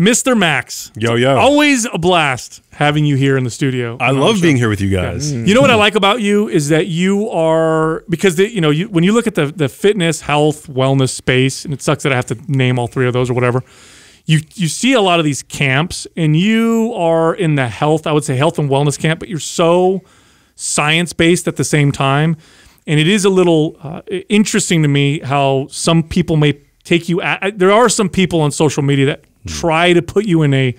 Mr. Max. Yo, yo. Always a blast having you here in the studio. I love being here with you guys. You know what I like about you is that you are because the, you know you, when you look at the the fitness, health, wellness space, and it sucks that I have to name all three of those or whatever. You you see a lot of these camps, and you are in the health. I would say health and wellness camp, but you're so science based at the same time, and it is a little uh, interesting to me how some people may take you. At, there are some people on social media that try to put you in a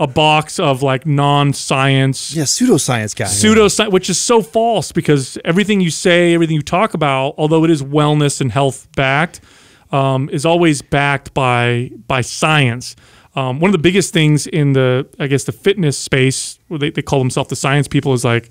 a box of like non science Yeah, pseudoscience guy. pseudoscience, which is so false because everything you say, everything you talk about, although it is wellness and health backed, um, is always backed by by science. Um, one of the biggest things in the, I guess, the fitness space, where they, they call themselves the science people, is like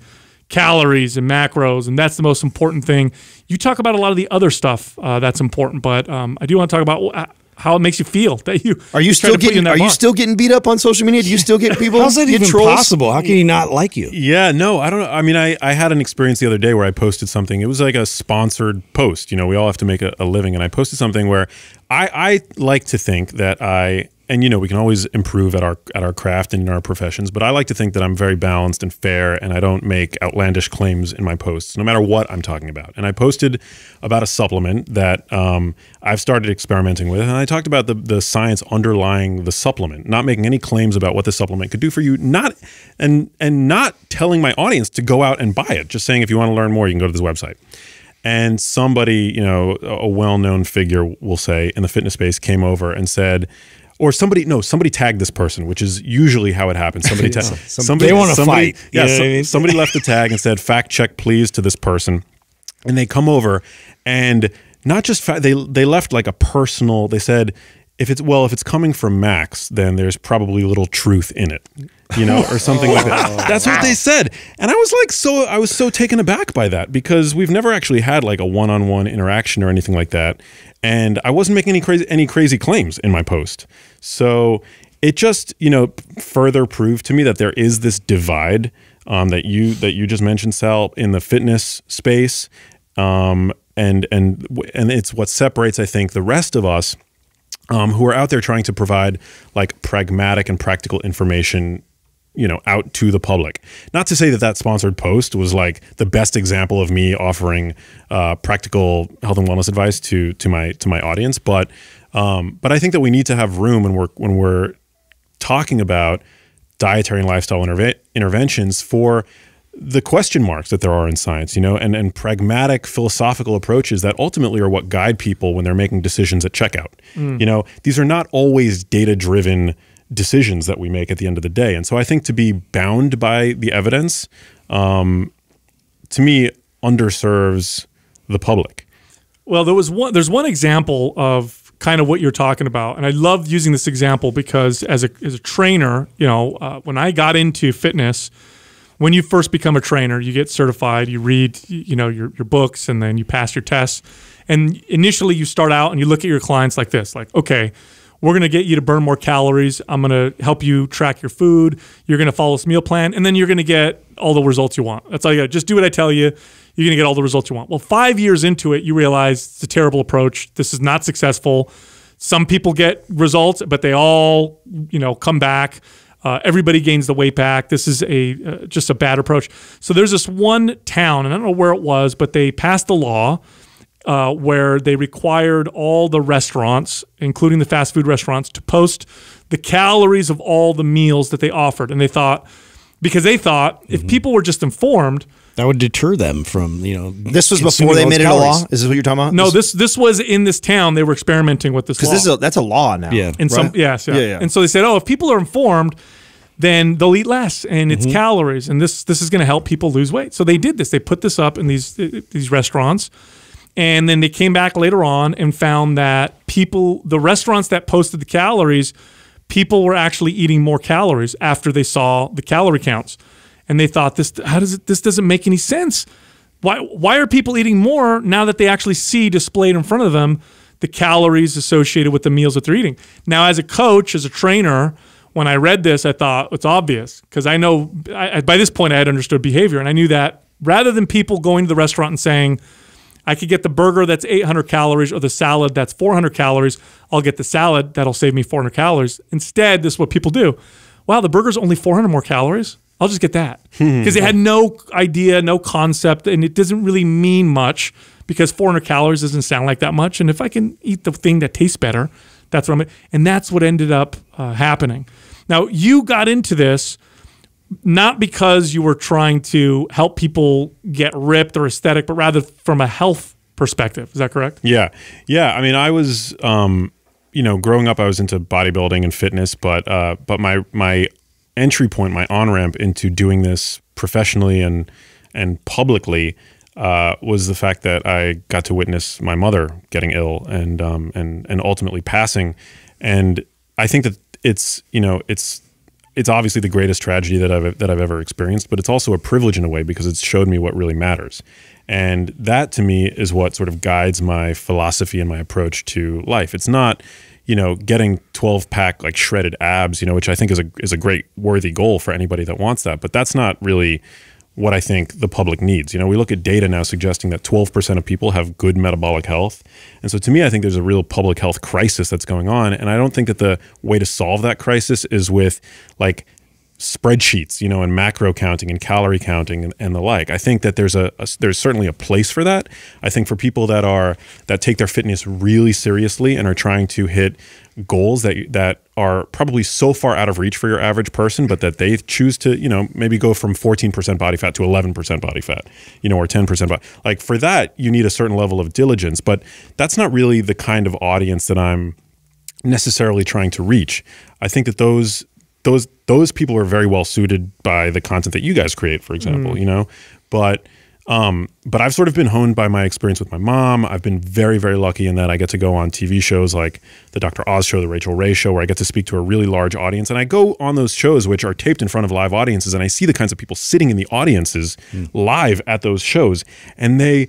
calories and macros, and that's the most important thing. You talk about a lot of the other stuff uh, that's important, but um, I do want to talk about uh, how it makes you feel that you Are you still to put you in getting? Are you still getting beat up on social media? Do you still get people? How's that get even trolls? possible? How can he not like you? Yeah, no, I don't know. I mean, I, I had an experience the other day where I posted something. It was like a sponsored post. You know, we all have to make a, a living. And I posted something where I, I like to think that I, and you know, we can always improve at our at our craft and in our professions, but I like to think that I'm very balanced and fair and I don't make outlandish claims in my posts, no matter what I'm talking about. And I posted about a supplement that um, I've started experimenting with, and I talked about the the science underlying the supplement, not making any claims about what the supplement could do for you, not and and not telling my audience to go out and buy it. Just saying if you want to learn more, you can go to this website. And somebody, you know, a well-known figure, will say in the fitness space, came over and said. Or somebody, no, somebody tagged this person, which is usually how it happens. Somebody, ta- somebody, they wanna fight, Yeah, so- I mean? somebody left a tag and said, "Fact check, please," to this person, and they come over and not just fa- they they left like a personal. They said, "If it's well, if it's coming from Max, then there's probably little truth in it." You know, or something like that. That's what they said, and I was like, so I was so taken aback by that because we've never actually had like a one-on-one interaction or anything like that, and I wasn't making any crazy any crazy claims in my post. So it just you know further proved to me that there is this divide um, that you that you just mentioned, Sal, in the fitness space, um, and and and it's what separates, I think, the rest of us um, who are out there trying to provide like pragmatic and practical information you know out to the public. Not to say that that sponsored post was like the best example of me offering uh, practical health and wellness advice to to my to my audience but um, but i think that we need to have room when we're when we're talking about dietary and lifestyle interve- interventions for the question marks that there are in science, you know, and, and pragmatic philosophical approaches that ultimately are what guide people when they're making decisions at checkout. You know, these are not always data driven decisions that we make at the end of the day. And so I think to be bound by the evidence, um, to me, underserves the public. Well, there was one. There's one example of kind of what you're talking about, and I love using this example because as a as a trainer, you know, uh, when I got into fitness, when you first become a trainer, you get certified, you read, you know, your your books, and then you pass your tests. And initially, you start out and you look at your clients like this, like, okay. We're going to get you to burn more calories. I'm going to help you track your food. You're going to follow this meal plan, and then you're going to get all the results you want. That's all you got. Just do what I tell you. You're going to get all the results you want. Well, five years into it, you realize it's a terrible approach. This is not successful. Some people get results, but they all, you know, come back. Uh, everybody gains the weight back. This is a uh, just a bad approach. So there's this one town, and I don't know where it was, but they passed a law uh, where they required all the restaurants, including the fast food restaurants, to post the calories of all the meals that they offered. And they thought, because they thought if people were just informed, That would deter them from you know. This was before they those made it a calories. law. Is this what you're talking about? no, this this was in this town. They were experimenting with this because this is a, that's a law now. Yeah. And some right? yes, yeah. Yeah, yeah. And so they said, oh, if people are informed, then they'll eat less, and Mm-hmm. it's calories, and this this is going to help people lose weight. So they did this. They put this up in these these restaurants, and then they came back later on and found that people, the restaurants that posted the calories, people were actually eating more calories after they saw the calorie counts, and they thought this how does it this doesn't make any sense. Why why are people eating more now that they actually see displayed in front of them the calories associated with the meals that they're eating? Now, as a coach, as a trainer, when I read this, I thought it's obvious because I know I, by this point I had understood behavior and I knew that rather than people going to the restaurant and saying, I could get the burger that's 800 calories or the salad that's 400 calories. I'll get the salad that'll save me 400 calories. Instead, this is what people do. Wow, the burger's only 400 more calories. I'll just get that because they had no idea, no concept, and it doesn't really mean much because 400 calories doesn't sound like that much. And if I can eat the thing that tastes better, that's what I'm. And that's what ended up uh, happening. Now you got into this not because you were trying to help people get ripped or aesthetic, but rather from a health perspective. Is that correct? Yeah, yeah. I mean, I was, um, you know, growing up, I was into bodybuilding and fitness, but uh, but my my entry point, my on ramp into doing this professionally and and publicly uh, was the fact that I got to witness my mother getting ill and um, and and ultimately passing, and I think that it's you know it's it's obviously the greatest tragedy that I've that I've ever experienced, but it's also a privilege in a way because it's showed me what really matters. And that to me is what sort of guides my philosophy and my approach to life. It's not, you know, getting 12 pack like shredded abs, you know, which I think is a is a great worthy goal for anybody that wants that, but that's not really what I think the public needs. You know, we look at data now suggesting that 12% of people have good metabolic health. And so to me, I think there's a real public health crisis that's going on. And I don't think that the way to solve that crisis is with like spreadsheets, you know, and macro counting and calorie counting and, and the like. I think that there's a, a, there's certainly a place for that. I think for people that are that take their fitness really seriously and are trying to hit goals that that are probably so far out of reach for your average person, but that they choose to, you know, maybe go from 14% body fat to 11% body fat, you know, or 10% body. Like for that, you need a certain level of diligence, but that's not really the kind of audience that I'm necessarily trying to reach. I think that those those those people are very well suited by the content that you guys create, for example, mm. you know. But um, but I've sort of been honed by my experience with my mom. I've been very, very lucky in that I get to go on TV shows like the Dr. Oz show, the Rachael Ray show, where I get to speak to a really large audience. And I go on those shows, which are taped in front of live audiences, and I see the kinds of people sitting in the audiences mm. live at those shows. And they,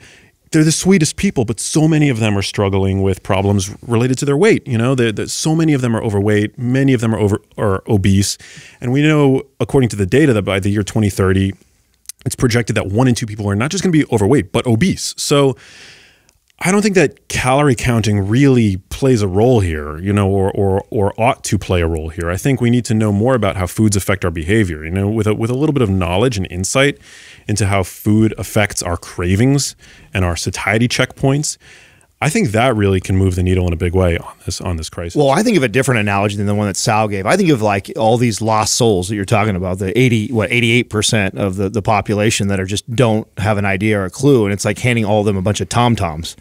they're the sweetest people, but so many of them are struggling with problems related to their weight. You know, they're, they're, so many of them are overweight, many of them are over are obese, and we know, according to the data, that by the year 2030, it's projected that one in two people are not just going to be overweight, but obese. So I don't think that calorie counting really plays a role here, you know, or, or, or ought to play a role here. I think we need to know more about how foods affect our behavior, you know, with a, with a little bit of knowledge and insight into how food affects our cravings and our satiety checkpoints. I think that really can move the needle in a big way on this on this crisis. Well, I think of a different analogy than the one that Sal gave. I think of like all these lost souls that you're talking about, the 80 what 88% of the the population that are just don't have an idea or a clue and it's like handing all of them a bunch of TomToms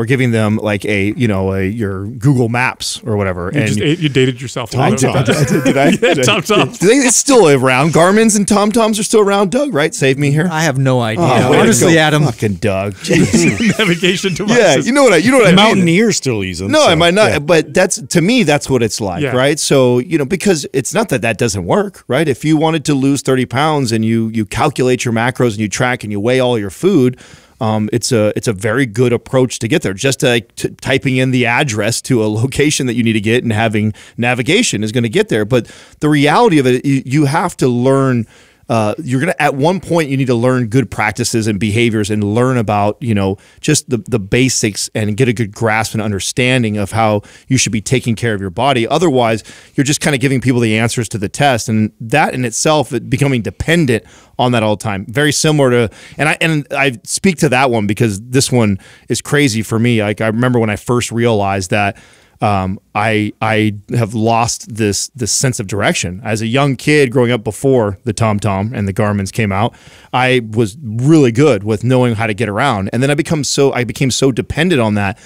or giving them like a you know a, your Google Maps or whatever. You and just you dated yourself. I did, I did, did, I? yeah, TomTom. It's still around. Garmin's and TomToms are still around. Doug, right? Save me here. I have no oh, idea. Oh, Honestly, Adam. Fucking Doug. Navigation devices. Yeah, you know what I. You know what I mean. Mountaineers still use them. No, so, I might not. yeah. But that's to me, that's what it's like, Yeah. right? So you know, because it's not that that doesn't work, right? If you wanted to lose thirty pounds and you you calculate your macros and you track and you weigh all your food. Um, it's a it's a very good approach to get there. Just uh, typing in the address to a location that you need to get and having navigation is going to get there. But the reality of it, you, you have to learn uh, you're gonna at one point you need to learn good practices and behaviors and learn about you know just the the basics and get a good grasp and understanding of how you should be taking care of your body. Otherwise, you're just kind of giving people the answers to the test, and that in itself it becoming dependent on that all the time. Very similar to and I and I speak to that one because this one is crazy for me. Like I remember when I first realized that um, I I have lost this this sense of direction. As a young kid growing up before the TomTom and the Garmin's came out, I was really good with knowing how to get around, and then I become so I became so dependent on that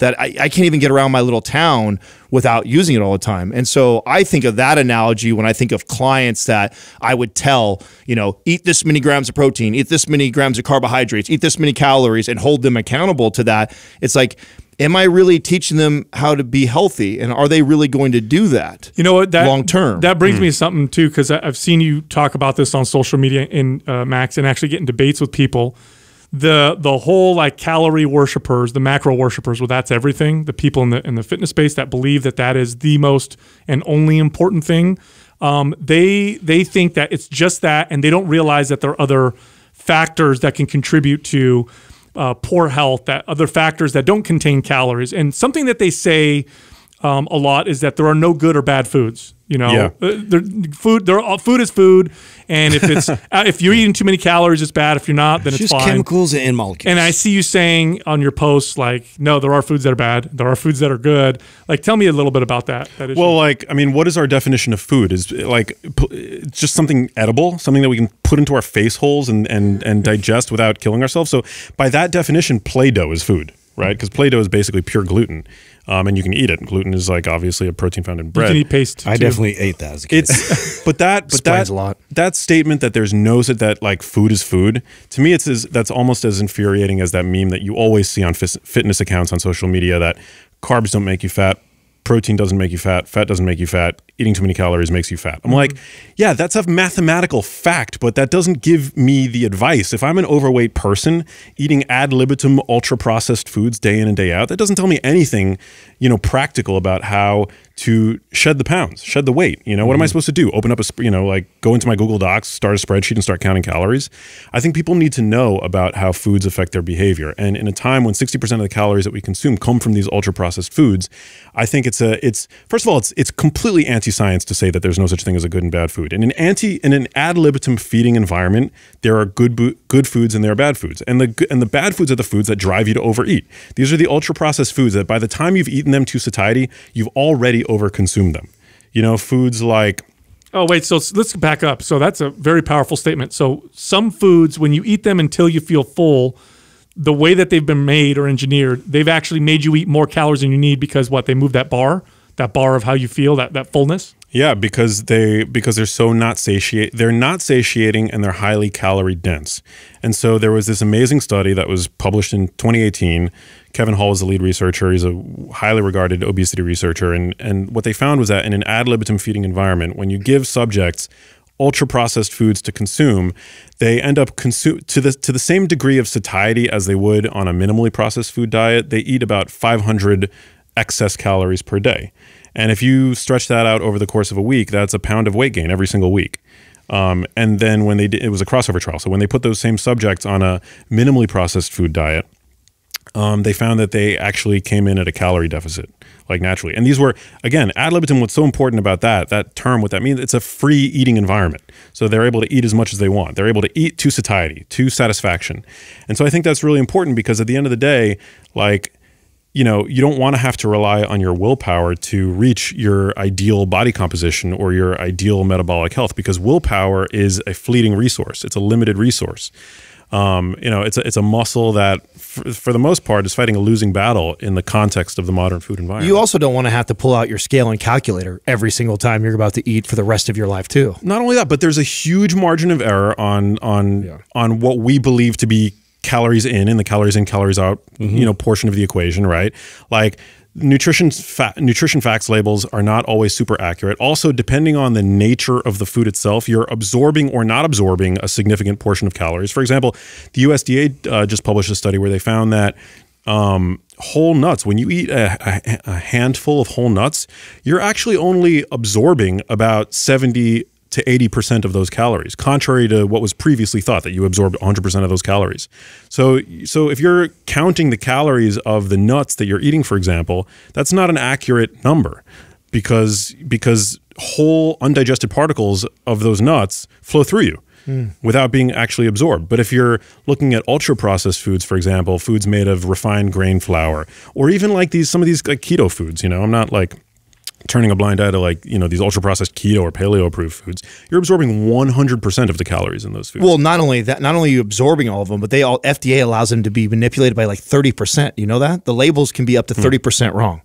that I, I can't even get around my little town without using it all the time. And so I think of that analogy when I think of clients that I would tell, you know, eat this many grams of protein, eat this many grams of carbohydrates, eat this many calories, and hold them accountable to that. It's like, am I really teaching them how to be healthy? And are they really going to do that? You know what? That Long term. That brings me to something too, because I've seen you talk about this on social media in uh, Max, and actually get in debates with people. The the whole like calorie worshippers, the macro worshippers, well, that's everything. The people in the in the fitness space that believe that that is the most and only important thing. Um, they they think that it's just that, and they don't realize that there are other factors that can contribute to uh, poor health, that other factors that don't contain calories. And something that they say um, a lot is that there are no good or bad foods. You know, Yeah. Uh, food. There, are- food is food, and if it's uh, if you're eating too many calories, it's bad. If you're not, then It's it's just fine. chemicals and molecules. And I see you saying on your posts like, no, there are foods that are bad. There are foods that are good. Like, tell me a little bit about that. that. Well, like, I mean, what is our definition of food? Is like it's just something edible, something that we can put into our face holes and and and digest without killing ourselves. So, by that definition, Play-Doh is food, right? Because Play-Doh is basically pure gluten, um, and you can eat it. Gluten is like obviously a protein found in you bread. can eat paste. I too. definitely ate that as a kid. It's but that but Explains that a lot. that statement that there's no that that like food is food to me it's as that's almost as infuriating as that meme that you always see on fis- fitness accounts on social media that carbs don't make you fat protein doesn't make you fat fat doesn't make you fat eating too many calories makes you fat. I'm like yeah that's a mathematical fact but that doesn't give me the advice. If i'm an overweight person eating ad libitum ultra processed foods day in and day out that doesn't tell me anything you know practical about how to shed the pounds, shed the weight. You know, what am I mm-hmm. supposed to do? Open up a, you know, like go into my Google Docs, start a spreadsheet and start counting calories. I think people need to know about how foods affect their behavior. And in a time when 60% of the calories that we consume come from these ultra processed foods, I think it's a, it's, first of all, it's, it's completely anti-science to say that there's no such thing as a good and bad food. In an anti, in an ad libitum feeding environment, there are good, good foods and there are bad foods. And the, and the bad foods are the foods that drive you to overeat. These are the ultra processed foods that by the time you've eaten them to satiety, you've already overconsumed them. You know, foods like Oh wait, so let's back up. So that's a very powerful statement. So some foods, when you eat them until you feel full, the way that they've been made or engineered, they've actually made you eat more calories than you need because what they move that bar, that bar of how you feel, that that fullness. Yeah, because they because they're so not satiate they're not satiating and they're highly calorie dense. And so there was this amazing study that was published in 2018. Kevin Hall was the lead researcher. He's a highly regarded obesity researcher and and what they found was that in an ad libitum feeding environment when you give subjects ultra processed foods to consume, they end up consume to the to the same degree of satiety as they would on a minimally processed food diet. They eat about 500 excess calories per day. And if you stretch that out over the course of a week, that's a pound of weight gain every single week. Um, and then when they did, it was a crossover trial. So when they put those same subjects on a minimally processed food diet, um, they found that they actually came in at a calorie deficit, like naturally. And these were, again, ad libitum. What's so important about that, that term, what that means, it's a free eating environment. So they're able to eat as much as they want. They're able to eat to satiety, to satisfaction. And so I think that's really important because at the end of the day, like, you know, you don't want to have to rely on your willpower to reach your ideal body composition or your ideal metabolic health because willpower is a fleeting resource. It's a limited resource. Um, you know, it's a, it's a muscle that, for, for the most part, is fighting a losing battle in the context of the modern food environment. You also don't want to have to pull out your scale and calculator every single time you're about to eat for the rest of your life too. not only that, but there's a huge margin of error on on on what we believe to be calories in and the calories in calories out you know portion of the equation, right? Like nutrition fa- nutrition facts labels are not always super accurate. Also, depending on the nature of the food itself, you're absorbing or not absorbing a significant portion of calories. For example, the USDA uh, just published a study where they found that um, whole nuts, when you eat a, a, a handful of whole nuts, you're actually only absorbing about 70 to 80% of those calories, contrary to what was previously thought that you absorbed 100% of those calories. So, so if you're counting the calories of the nuts that you're eating, for example, that's not an accurate number because because whole undigested particles of those nuts flow through you hmm. without being actually absorbed. But if you're looking at ultra processed foods, for example, foods made of refined grain flour, or even like these some of these like keto foods, you know, I'm not like turning a blind eye to like you know these ultra processed keto or paleo approved foods. You're absorbing 100% of the calories in those foods. Well, not only that, not only are you absorbing all of them, but they all FDA allows them to be manipulated by like thirty percent. You know that the labels can be up to hmm. thirty percent wrong.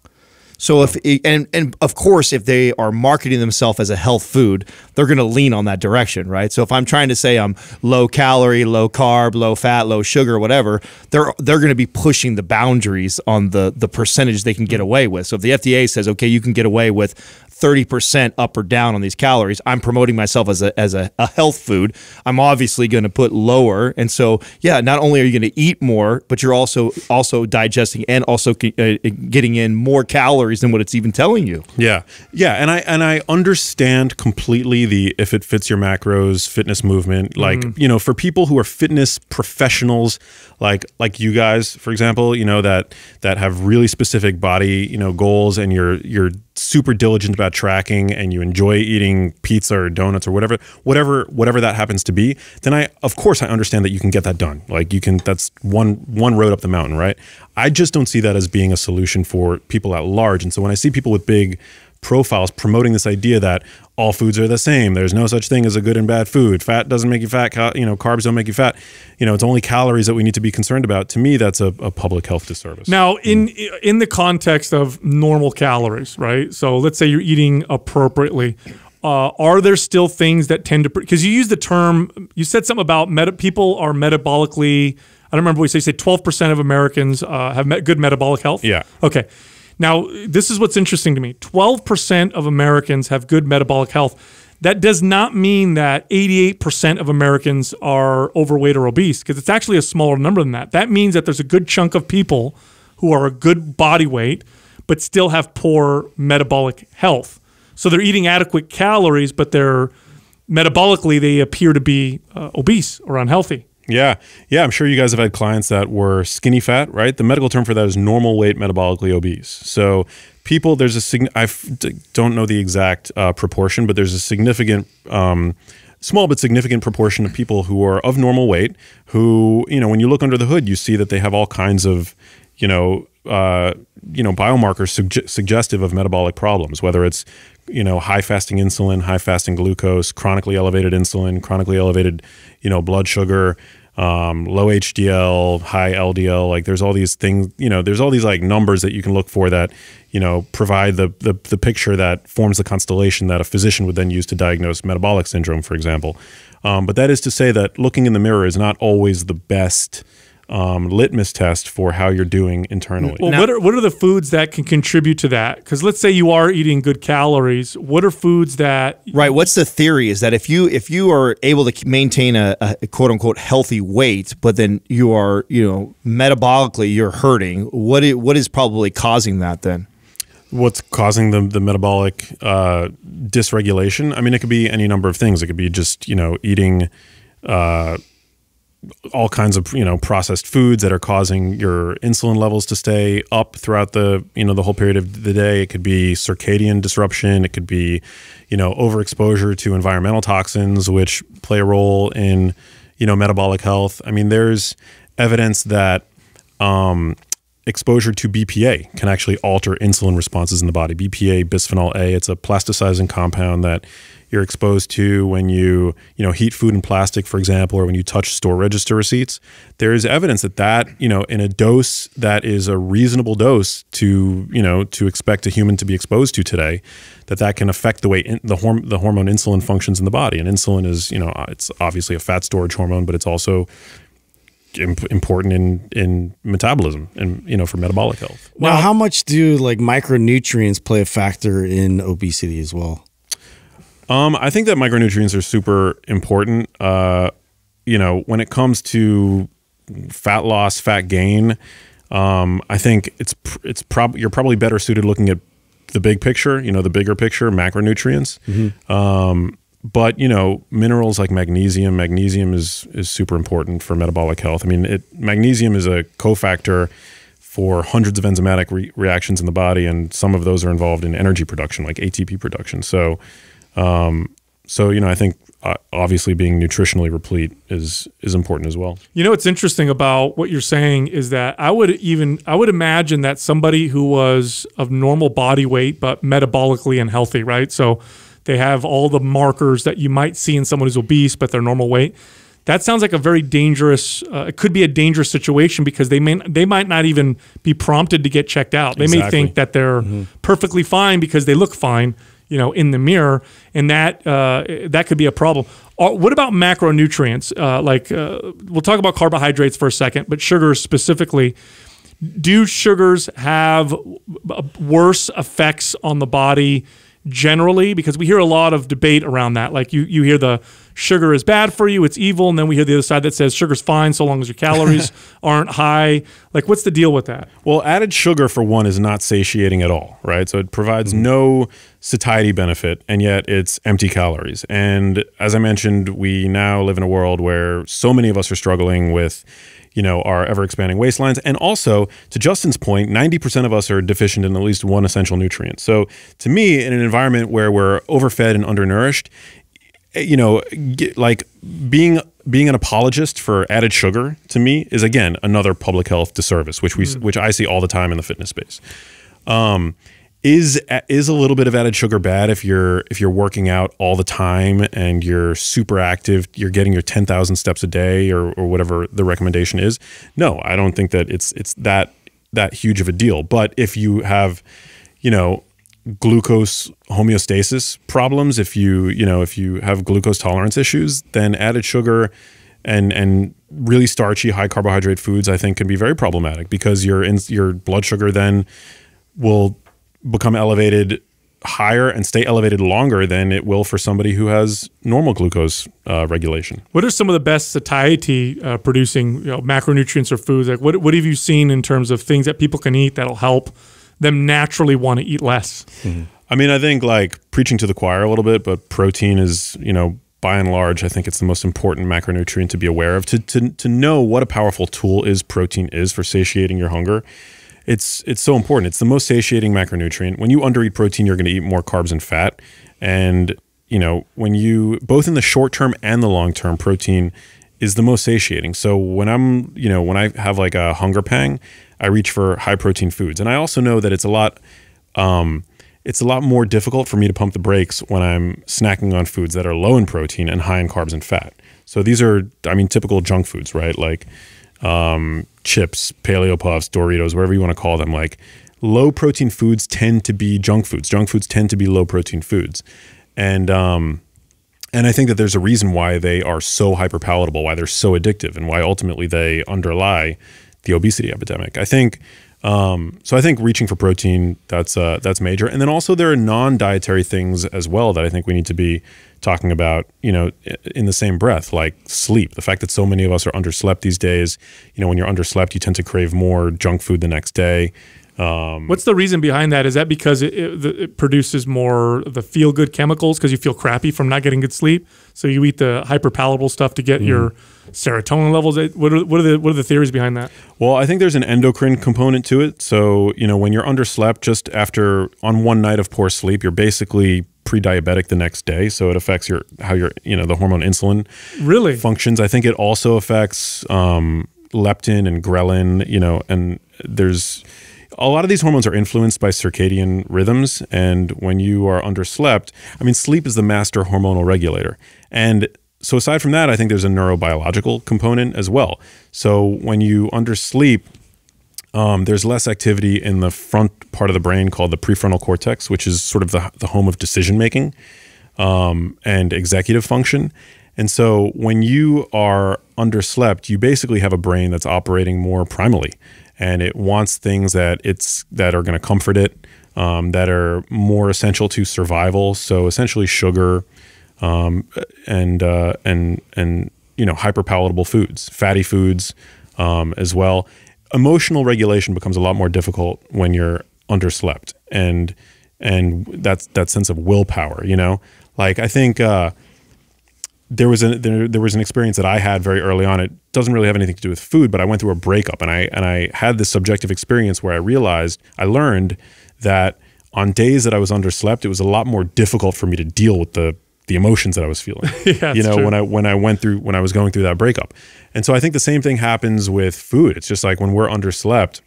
So if and and of course if they are marketing themselves as a health food, they're going to lean on that direction, right? So if I'm trying to say I'm low calorie, low carb, low fat, low sugar, whatever, they're they're going to be pushing the boundaries on the the percentage they can get away with. So if the FDA says okay, you can get away with 30% up or down on these calories. I'm promoting myself as a as a, a health food. I'm obviously going to put lower. And so, yeah, not only are you going to eat more, but you're also also digesting and also uh, getting in more calories calories than what it's even telling you. Yeah, yeah, and I and I understand completely the if it fits your macros fitness movement. Like you know, for people who are fitness professionals, like like you guys, for example, you know that that have really specific body you know goals, and you're you're super diligent about tracking, and you enjoy eating pizza or donuts or whatever whatever whatever that happens to be. Then I of course I understand that you can get that done. Like you can that's one one road up the mountain, right? I just don't see that as being a solution for people at large. And so when I see people with big profiles promoting this idea that all foods are the same, there's no such thing as a good and bad food. Fat doesn't make you fat. You know, carbs don't make you fat. You know, it's only calories that we need to be concerned about. To me, that's a, a public health disservice. Now, in in the context of normal calories, right? So let's say you're eating appropriately. Uh, are there still things that tend to because you use the term you said something about meta, people are metabolically I don't remember what you say. You say twelve percent of Americans uh, have met good metabolic health. Yeah. Okay. Now this is what's interesting to me. Twelve percent of Americans have good metabolic health. That does not mean that 88% of Americans are overweight or obese because it's actually a smaller number than that. That means that there's a good chunk of people who are a good body weight but still have poor metabolic health. So they're eating adequate calories, but they're metabolically they appear to be uh, obese or unhealthy. Yeah, yeah. I'm sure you guys have had clients that were skinny fat, right? The medical term for that is normal weight metabolically obese. So people, there's a. I don't know the exact uh, proportion, but there's a significant. Um, small but significant proportion of people who are of normal weight who you know when you look under the hood you see that they have all kinds of you know uh, you know biomarkers sugge- suggestive of metabolic problems whether it's you know high fasting insulin high fasting glucose chronically elevated insulin chronically elevated you know blood sugar um, low HDL, high LDL. Like there's all these things, you know, there's all these like numbers that you can look for that, you know, provide the, the, the picture that forms the constellation that a physician would then use to diagnose metabolic syndrome, for example. Um, but that is to say that looking in the mirror is not always the best um, litmus test for how you're doing internally. Well, what are what are the foods that can contribute to that? Because let's say you are eating good calories. What are foods that Right. What's the theory? Is that if you if you are able to maintain a, a quote unquote healthy weight, but then you are you know metabolically you're hurting, what i- what is probably causing that then? what's causing the the metabolic uh, dysregulation. I mean, it could be any number of things. It could be just you know eating uh, all kinds of you know processed foods that are causing your insulin levels to stay up throughout the you know the whole period of the day. It could be circadian disruption. It could be you know overexposure to environmental toxins, which play a role in you know metabolic health. I mean, there's evidence that um, exposure to BPA can actually alter insulin responses in the body. BPA, bisphenol A, it's a plasticizing compound that you're exposed to when you, you know, heat food in plastic, for example, or when you touch store register receipts. There is evidence that that, you know, in a dose that is a reasonable dose to, you know, to expect a human to be exposed to today, that that can affect the way in, the horm- the hormone insulin functions in the body. And insulin is, you know, it's obviously a fat storage hormone, but it's also imp- important in in metabolism and you know for metabolic health. Now, how much do like micronutrients play a factor in obesity as well? Um, I think that micronutrients are super important. Uh, you know, when it comes to fat loss, fat gain, um, I think it's pr- it's probably you're probably better suited looking at the big picture. You know, the bigger picture, macronutrients. Um, but you know, minerals like magnesium. Magnesium is is super important for metabolic health. I mean, it magnesium is a cofactor for hundreds of enzymatic re- reactions in the body, and some of those are involved in energy production, like ATP production. So, um, so you know, I think uh, obviously being nutritionally replete is is important as well. You know what's interesting about what you're saying is that I would even I would imagine that somebody who was of normal body weight but metabolically unhealthy, right? So they have all the markers that you might see in someone who's obese but they're normal weight. That sounds like a very dangerous. Uh, it could be a dangerous situation because they may they might not even be prompted to get checked out. They may think that they're perfectly fine because they look fine, you know, in the mirror, and that uh, that could be a problem. Uh, what about macronutrients? Uh, like uh, we'll talk about carbohydrates for a second, but sugars specifically. Do sugars have worse effects on the body generally? Because we hear a lot of debate around that. Like you, you hear the sugar is bad for you, it's evil, and then we hear the other side that says sugar's fine so long as your calories aren't high. Like, what's the deal with that? Well, added sugar for one is not satiating at all, right? So it provides mm-hmm. no satiety benefit, and yet it's empty calories. And as I mentioned, we now live in a world where so many of us are struggling with, you know, our ever expanding waistlines. And also, to Justin's point, 90% of us are deficient in at least one essential nutrient. So to me, in an environment where we're overfed and undernourished, eh, you know, get, like being being an apologist for added sugar to me is again another public health disservice, which we which I see all the time in the fitness space. Um, is is a little bit of added sugar bad if you're if you're working out all the time and you're super active, you're getting your ten thousand steps a day or, or whatever the recommendation is? No, I don't think that it's it's that that huge of a deal. But if you have, you know, glucose homeostasis problems, if you you know if you have glucose tolerance issues, then added sugar and and really starchy high carbohydrate foods I think can be very problematic because your in, your blood sugar then will become elevated higher and stay elevated longer than it will for somebody who has normal glucose uh, regulation. What are some of the best satiety uh, producing you know, macronutrients or foods? Like, what, what have you seen in terms of things that people can eat that'll help them naturally want to eat less? I mean, I think like preaching to the choir a little bit, but protein is, you know, by and large, I think it's the most important macronutrient to be aware of. To, to, to know what a powerful tool is protein is for satiating your hunger it's it's so important. It's the most satiating macronutrient. When you undereat protein, you're going to eat more carbs and fat. And you know, when you both in the short term and the long term, protein is the most satiating. So when I'm, you know, when I have like a hunger pang, I reach for high protein foods. And I also know that it's a lot um, it's a lot more difficult for me to pump the brakes when I'm snacking on foods that are low in protein and high in carbs and fat. So these are, I mean, typical junk foods, right? Like um, chips, paleo puffs, Doritos, whatever you want to call them. Like low protein foods tend to be junk foods. Junk foods tend to be low protein foods, and um, and I think that there's a reason why they are so hyper palatable, why they're so addictive, and why ultimately they underlie the obesity epidemic. I think. Um, so I think reaching for protein that's uh, that's major, and then also there are non-dietary things as well that I think we need to be talking about, you know, in the same breath, like sleep. The fact that so many of us are underslept these days. You know, when you're underslept, you tend to crave more junk food the next day. Um, What's the reason behind that? Is that because it, it, it produces more the feel good chemicals because you feel crappy from not getting good sleep? So you eat the hyper palatable stuff to get Mm. your serotonin levels. What are, what are the what are the theories behind that? Well, I think there's an endocrine component to it. So, you know, when you're underslept just after on one night of poor sleep, you're basically pre-diabetic the next day. So it affects your how your you know the hormone insulin Really? functions. I think it also affects um, leptin and ghrelin. You know, and there's a lot of these hormones are influenced by circadian rhythms. And when you are underslept, I mean, sleep is the master hormonal regulator. And so aside from that, I think there's a neurobiological component as well. So when you undersleep, um, there's less activity in the front part of the brain called the prefrontal cortex, which is sort of the, the home of decision making um, and executive function. And so when you are underslept, you basically have a brain that's operating more primally, and it wants things that it's that are going to comfort it, um, that are more essential to survival. So essentially, sugar um, and uh, and and you know hyper palatable foods, fatty foods um, as well. Emotional regulation becomes a lot more difficult when you're underslept, and and that's that sense of willpower. You know, like I think. Uh, there was a there, there was an experience that I had very early on. It doesn't really have anything to do with food, but I went through a breakup and I and I had this subjective experience where I realized I learned that on days that I was underslept, it was a lot more difficult for me to deal with the the emotions that I was feeling. Yeah, you know, true. when I when I went through when I was going through that breakup. And so I think the same thing happens with food. It's just like when we're underslept,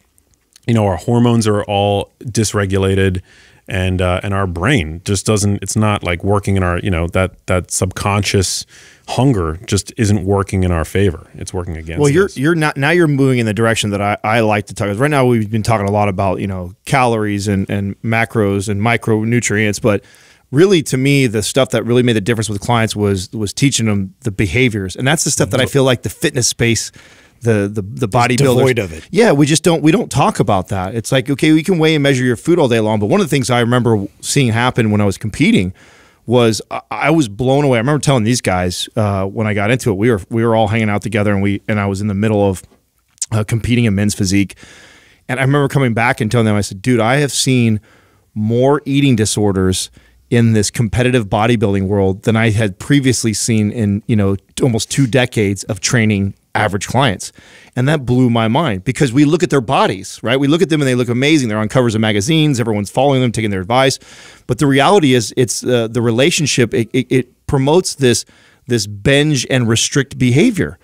you know, our hormones are all dysregulated and uh, and our brain just doesn't it's not like working in our, you know, that that subconscious hunger just isn't working in our favor. It's working against Well, you're us. you're not now. You're moving in the direction that I, I like to talk. 'cause Right now, we've been talking a lot about you know calories and and macros and micronutrients, but really, to me, the stuff that really made the difference with clients was was teaching them the behaviors, and that's the stuff that I feel like the fitness space. The the the bodybuilders of it. Yeah, we just don't we don't talk about that. It's like okay, we can weigh and measure your food all day long, but one of the things I remember seeing happen when I was competing was I, I was blown away. I remember telling these guys uh, when I got into it, we were we were all hanging out together, and we and I was in the middle of uh, competing in men's physique, and I remember coming back and telling them, I said, "Dude, I have seen more eating disorders." In this competitive bodybuilding world than I had previously seen in, you know, almost two decades of training average clients. And that blew my mind because we look at their bodies, right? We look at them and they look amazing. They're on covers of magazines, everyone's following them, taking their advice. But the reality is it's uh, the relationship it, it, it promotes this this binge and restrict behavior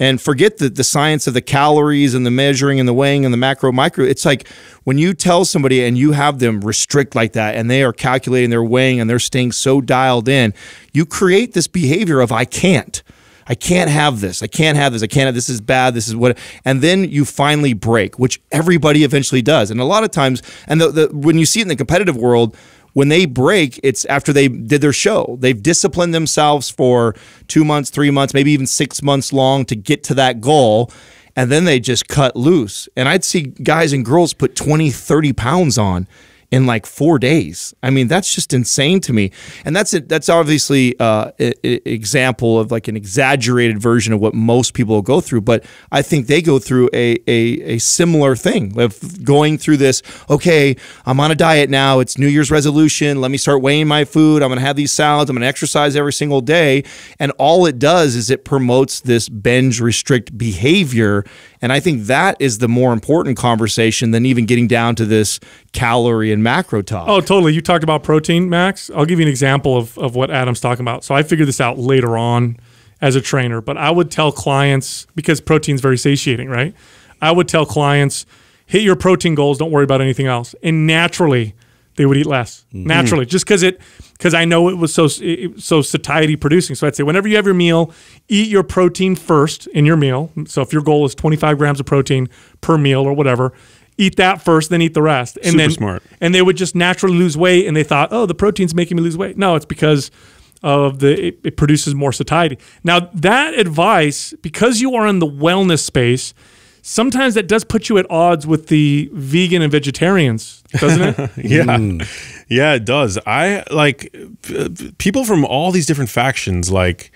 and forget the, the science of the calories and the measuring and the weighing and the macro micro. It's like when you tell somebody and you have them restrict like that and they are calculating their weighing and they're staying so dialed in, you create this behavior of I can't. I can't have this. I can't have this. I can't have this is bad. This is what and then you finally break, which everybody eventually does. And a lot of times and the, the when you see it in the competitive world, when they break, it's after they did their show. They've disciplined themselves for two months, three months, maybe even six months long to get to that goal. And then they just cut loose. And I'd see guys and girls put 20, 30 pounds on in like four days. I mean, that's just insane to me. And that's it. That's obviously uh, an example of like an exaggerated version of what most people go through. But I think they go through a, a, a similar thing of going through this. Okay, I'm on a diet now. It's New Year's resolution. Let me start weighing my food. I'm going to have these salads. I'm going to exercise every single day. And all it does is it promotes this binge restrict behavior. And I think that is the more important conversation than even getting down to this calorie and macro talk. Oh, totally. You talked about protein, Max. I'll give you an example of, of what Adam's talking about. So I figured this out later on as a trainer, but I would tell clients because protein's very satiating, right? I would tell clients, hit your protein goals, don't worry about anything else. And naturally, they would eat less. Mm-hmm. Naturally, just because it because I know it was so it, so satiety producing. So I'd say whenever you have your meal, eat your protein first in your meal. So if your goal is 25 grams of protein per meal or whatever, eat that first, then eat the rest. And Super then smart. And they would just naturally lose weight, and they thought, oh, the protein's making me lose weight. No, it's because of the it, it produces more satiety. Now that advice, because you are in the wellness space, sometimes that does put you at odds with the vegan and vegetarians, doesn't it? yeah. Mm. Yeah, it does. I like people from all these different factions like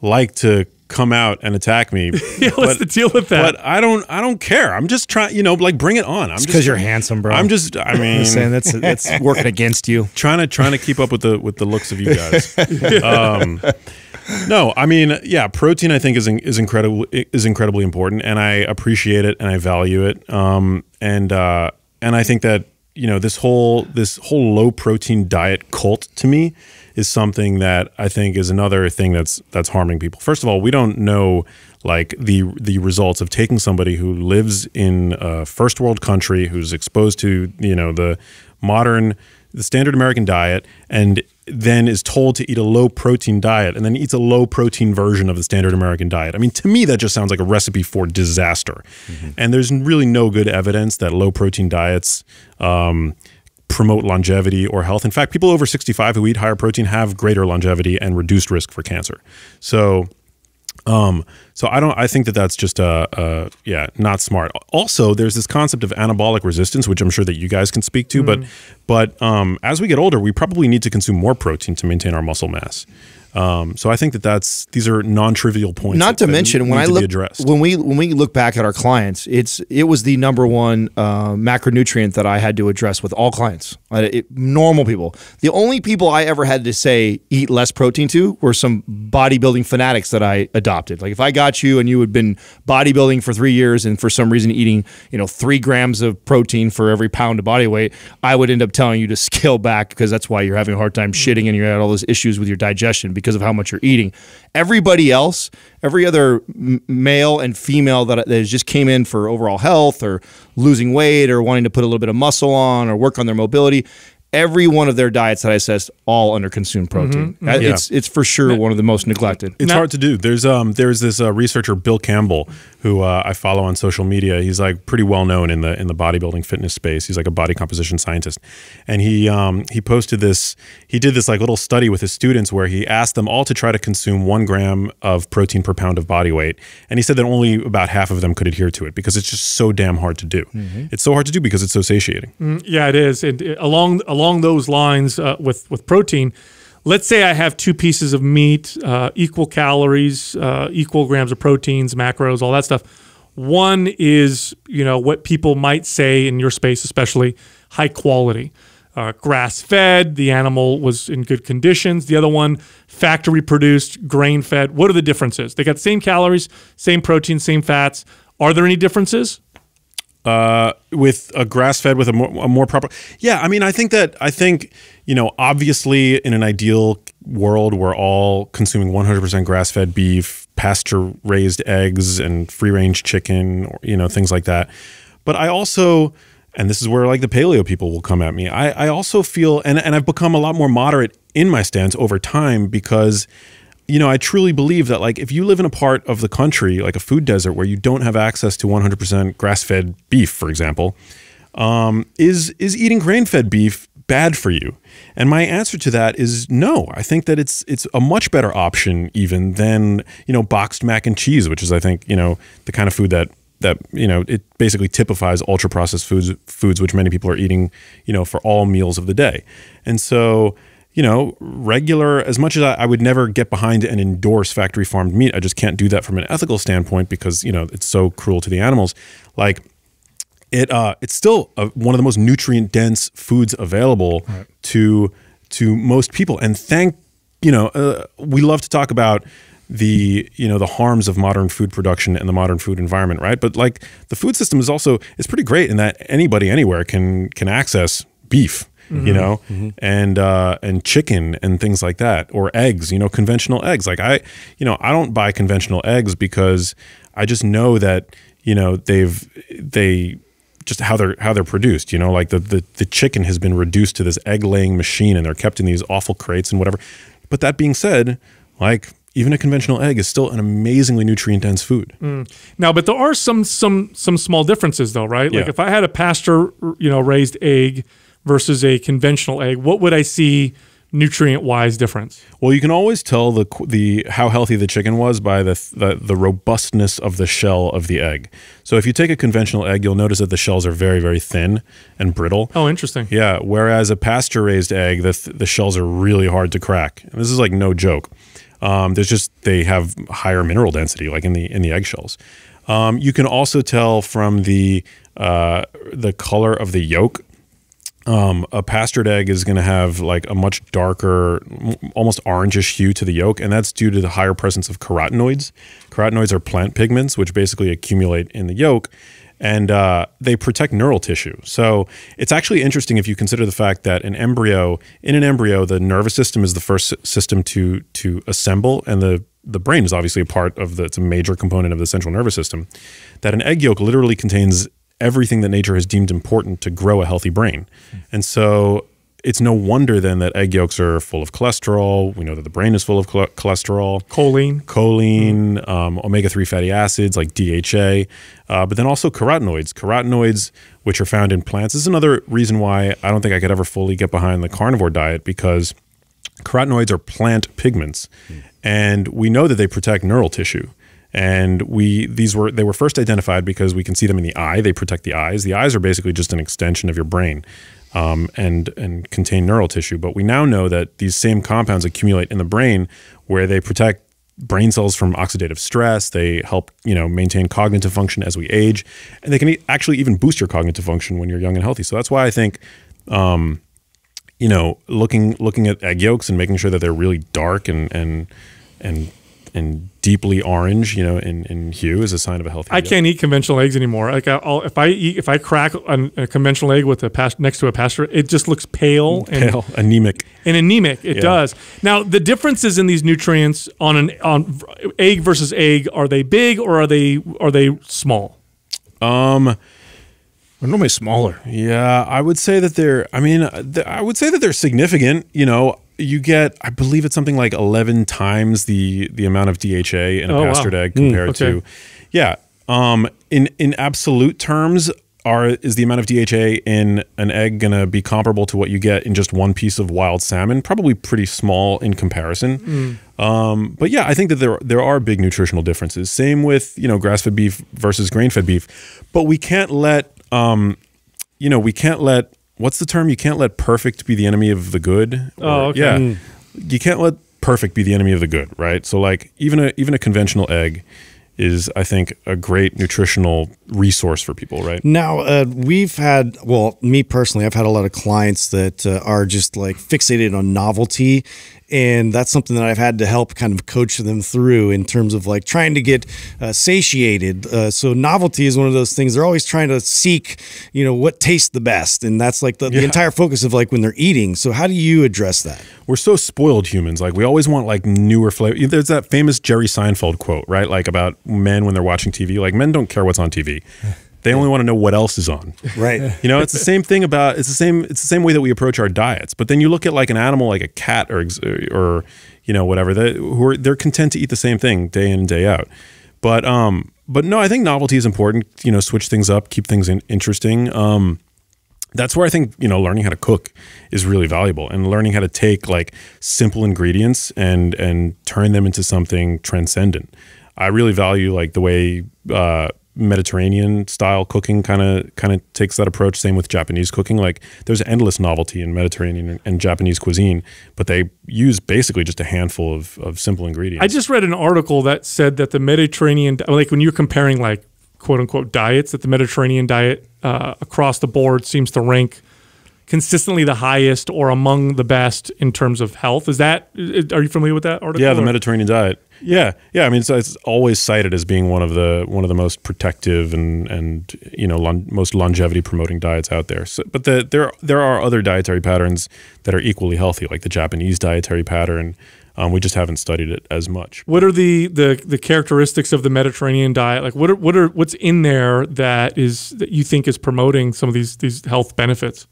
like to come out and attack me. yeah, what's the deal with that? But I don't I don't care. I'm just trying, you know, like bring it on. I'm because you're handsome, bro. I'm just I mean saying that's that's working against you. Trying to trying to keep up with the with the looks of you guys. um, no, I mean, yeah, protein I think is is incredible is incredibly important and I appreciate it and I value it. Um, and uh, and I think that, you know, this whole this whole low protein diet cult to me is something that I think is another thing that's that's harming people. First of all, we don't know like the the results of taking somebody who lives in a first world country who's exposed to you know the modern the standard American diet and then is told to eat a low protein diet and then eats a low protein version of the standard American diet. I mean, to me, that just sounds like a recipe for disaster. Mm -hmm. And there's really no good evidence that low protein diets um, promote longevity or health. In fact, people over 65 who eat higher protein have greater longevity and reduced risk for cancer. So, um, so I don't. I think that that's just a, a, yeah, not smart. Also, there's this concept of anabolic resistance, which I'm sure that you guys can speak to. Mm. But, but um, as we get older, we probably need to consume more protein to maintain our muscle mass. Um, so I think that that's these are non-trivial points. Not that, to mention when I look when we when we look back at our clients, it's it was the number one uh, macronutrient that I had to address with all clients, uh, it, normal people. The only people I ever had to say eat less protein to were some bodybuilding fanatics that I adopted. Like if I got you and you had been bodybuilding for three years and for some reason eating you know three grams of protein for every pound of body weight, I would end up telling you to scale back because that's why you're having a hard time mm. shitting and you had all those issues with your digestion because of how much you're eating. Everybody else, every other male and female that, that just came in for overall health or losing weight or wanting to put a little bit of muscle on or work on their mobility, every one of their diets that I says all under consumed protein. Mm-hmm. mm-hmm. It's it's for sure one of the most neglected. It's hard to do. There's um there's this uh, researcher Bill Campbell who uh, I follow on social media. He's like pretty well known in the in the bodybuilding fitness space. He's like a body composition scientist, and he um he posted this. He did this like little study with his students where he asked them all to try to consume one gram of protein per pound of body weight, and he said that only about half of them could adhere to it because it's just so damn hard to do. Mm-hmm. It's so hard to do because it's so satiating. Mm, yeah, it is. And uh, along along those lines uh, with with protein let's say I have two pieces of meat, uh, equal calories, uh, equal grams of proteins, macros, all that stuff. One is, you know, what people might say in your space, especially high quality. Uh, grass fed, the animal was in good conditions. The other one, factory produced, grain fed. What are the differences? They got the same calories, same protein, same fats. Are there any differences? Uh, with a grass fed with a more, a more proper. Yeah, I mean, I think that I think you know, obviously, in an ideal world, we're all consuming 100% grass fed beef, pasture raised eggs, and free range chicken, or, you know, things like that. But I also and this is where like the paleo people will come at me. I, I also feel and, and I've become a lot more moderate in my stance over time because you know, I truly believe that like if you live in a part of the country, like a food desert where you don't have access to 100% grass-fed beef, for example, um, is is eating grain-fed beef bad for you? And my answer to that is no. I think that it's it's a much better option even than you know boxed mac and cheese, which is I think you know the kind of food that that you know it basically typifies ultra processed foods foods which many people are eating you know for all meals of the day. And so you know, regular, as much as I, I, would never get behind and endorse factory farmed meat, I just can't do that from an ethical standpoint because, you know, it's so cruel to the animals. Like, it uh, it's still a, one of the most nutrient dense foods available right. to to most people. And thank you know, uh, we love to talk about the you know the harms of modern food production and the modern food environment, right? But like the food system is also is pretty great in that anybody anywhere can can access beef Mm-hmm. you know, mm-hmm. and uh, and chicken and things like that, or eggs, you know, conventional eggs. Like I, you know, I don't buy conventional eggs because I just know that you know they've they just how they're how they're produced. You know, like the the the chicken has been reduced to this egg laying machine, and they're kept in these awful crates and whatever. But that being said, like even a conventional egg is still an amazingly nutrient dense food. Mm. Now, but there are some some some small differences though, right? Like yeah. if I had a pasture, you know, raised egg versus a conventional egg, what would I see nutrient wise difference? Well, you can always tell the the how healthy the chicken was by the, the, the robustness of the shell of the egg. So if you take a conventional egg, you'll notice that the shells are very very thin and brittle. Oh, interesting. Yeah, whereas a pasture raised egg, the the shells are really hard to crack. And this is like no joke. Um, there's just they have higher mineral density, like in the in the eggshells. Um, you can also tell from the uh, the color of the yolk um, a pastured egg is going to have like a much darker, almost orangish hue to the yolk, and that's due to the higher presence of carotenoids. Carotenoids are plant pigments, which basically accumulate in the yolk, and uh, they protect neural tissue. So it's actually interesting if you consider the fact that an embryo, in an embryo, the nervous system is the first system to to assemble, and the the brain is obviously a part of the, it's a major component of the central nervous system. That an egg yolk literally contains everything that nature has deemed important to grow a healthy brain. And so it's no wonder then that egg yolks are full of cholesterol. We know that the brain is full of cholesterol, choline, choline, mm. um, omega three fatty acids like DHA, uh, but then also carotenoids. Carotenoids, which are found in plants, this is another reason why I don't think I could ever fully get behind the carnivore diet because carotenoids are plant pigments, mm. and we know that they protect neural tissue and we these were they were first identified because we can see them in the eye. They protect the eyes. The eyes are basically just an extension of your brain um, and and contain neural tissue. But we now know that these same compounds accumulate in the brain where they protect brain cells from oxidative stress. They help you know maintain cognitive function as we age. And they can actually even boost your cognitive function when you're young and healthy. So that's why i think um, you know looking looking at egg yolks and making sure that they're really dark and and and and deeply orange, you know, in, in hue is a sign of a healthy. I can't eat conventional eggs anymore. Like I'll, if I eat, if I crack a, a conventional egg with a past, next to a pasture, it just looks pale, pale, and, anemic, and anemic. It yeah. does. Now the differences in these nutrients on an on egg versus egg are they big or are they are they small? Um. They're normally smaller. Yeah, I would say that they're. I mean, I would say that they're significant. You know, you get, I believe it's something like 11 times the the amount of DHA in a oh, pastured wow. egg compared mm, okay. to, yeah. Um, in in absolute terms, are is the amount of DHA in an egg going to be comparable to what you get in just one piece of wild salmon? Probably pretty small in comparison. Mm. Um, but yeah, I think that there there are big nutritional differences. Same with you know grass fed beef versus grain fed beef, but we can't let um, you know we can't let what's the term? You can't let perfect be the enemy of the good. Or, oh, okay. Yeah. Mm. you can't let perfect be the enemy of the good, right? So like even a even a conventional egg is I think a great nutritional resource for people, right? Now, uh, we've had, well, me personally, I've had a lot of clients that uh, are just like fixated on novelty. And that's something that I've had to help kind of coach them through in terms of like trying to get uh, satiated. Uh, so, novelty is one of those things they're always trying to seek, you know, what tastes the best. And that's like the, the entire focus of like when they're eating. So, how do you address that? We're so spoiled humans. Like we always want like newer flavor. There's that famous Jerry Seinfeld quote, right? Like about men when they're watching TV. Like men don't care what's on TV. They only want to know what else is on. Right. You know, it's the same thing about it's the same it's the same way that we approach our diets. But then you look at like an animal like a cat or or you know whatever they who are they're content to eat the same thing day in and day out. But um but no, I think novelty is important. You know, switch things up, keep things in, interesting. Um, that's where I think you know learning how to cook is really valuable, and learning how to take like simple ingredients and and turn them into something transcendent. I really value like the way uh, Mediterranean style cooking kind of kind of takes that approach. Same with Japanese cooking. Like there's endless novelty in Mediterranean and Japanese cuisine, but they use basically just a handful of, of simple ingredients. I just read an article that said that the Mediterranean, like when you're comparing like quote unquote diets, that the Mediterranean diet uh, across the board seems to rank consistently the highest or among the best in terms of health. Is that? Are you familiar with that article? yeah, the or- Mediterranean diet. Yeah, yeah. I mean, so it's always cited as being one of the one of the most protective and and you know lon- most longevity promoting diets out there. So, but the, there there are other dietary patterns that are equally healthy, like the Japanese dietary pattern. Um, we just haven't studied it as much. What are the, the the characteristics of the Mediterranean diet? Like what are what are what's in there that is that you think is promoting some of these these health benefits?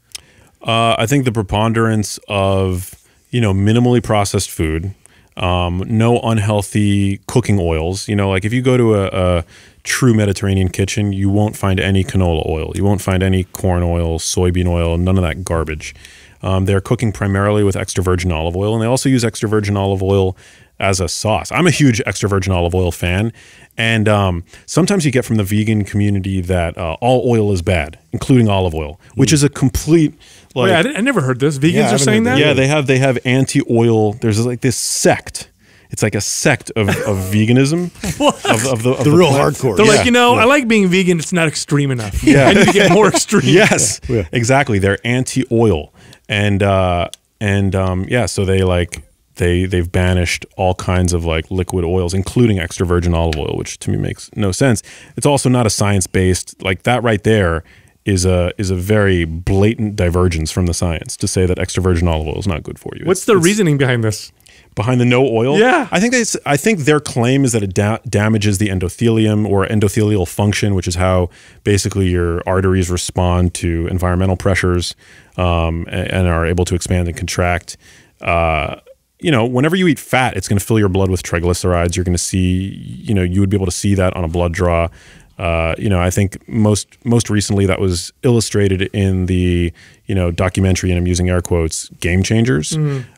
Uh, I think the preponderance of you know minimally processed food, um, no unhealthy cooking oils. You know, like if you go to a, a true Mediterranean kitchen, you won't find any canola oil, you won't find any corn oil, soybean oil, none of that garbage. Um, they're cooking primarily with extra virgin olive oil, and they also use extra virgin olive oil as a sauce. I'm a huge extra virgin olive oil fan, and um, sometimes you get from the vegan community that uh, all oil is bad, including olive oil, which is a complete like Wait, I, I never heard this. Vegans Yeah, are saying that. that. yeah, they have they have anti-oil. There's like this sect. It's like a sect of, of veganism. Of, of the, of The real plant. hardcore. They're Yeah. like, you know, I like being vegan. It's not extreme enough. Yeah. I need to get more extreme. Yes, exactly. They're anti-oil, and uh, and um, yeah, so they like they they've banished all kinds of like liquid oils, including extra virgin olive oil, which to me makes no sense. It's also not a science-based like that right there. Is a is a very blatant divergence from the science to say that extra virgin olive oil is not good for you. What's It's- the it's- reasoning behind this? behind the no oil. Yeah. I think they. I think their claim is that it da- damages the endothelium or endothelial function, which is how basically your arteries respond to environmental pressures um, a- and, are able to expand and contract. Uh, you know, whenever you eat fat, it's going to fill your blood with triglycerides. You're going to see, you know, you would be able to see that on a blood draw. Uh, you know, I think most most recently that was illustrated in the you know documentary, and I'm using air quotes, Game Changers.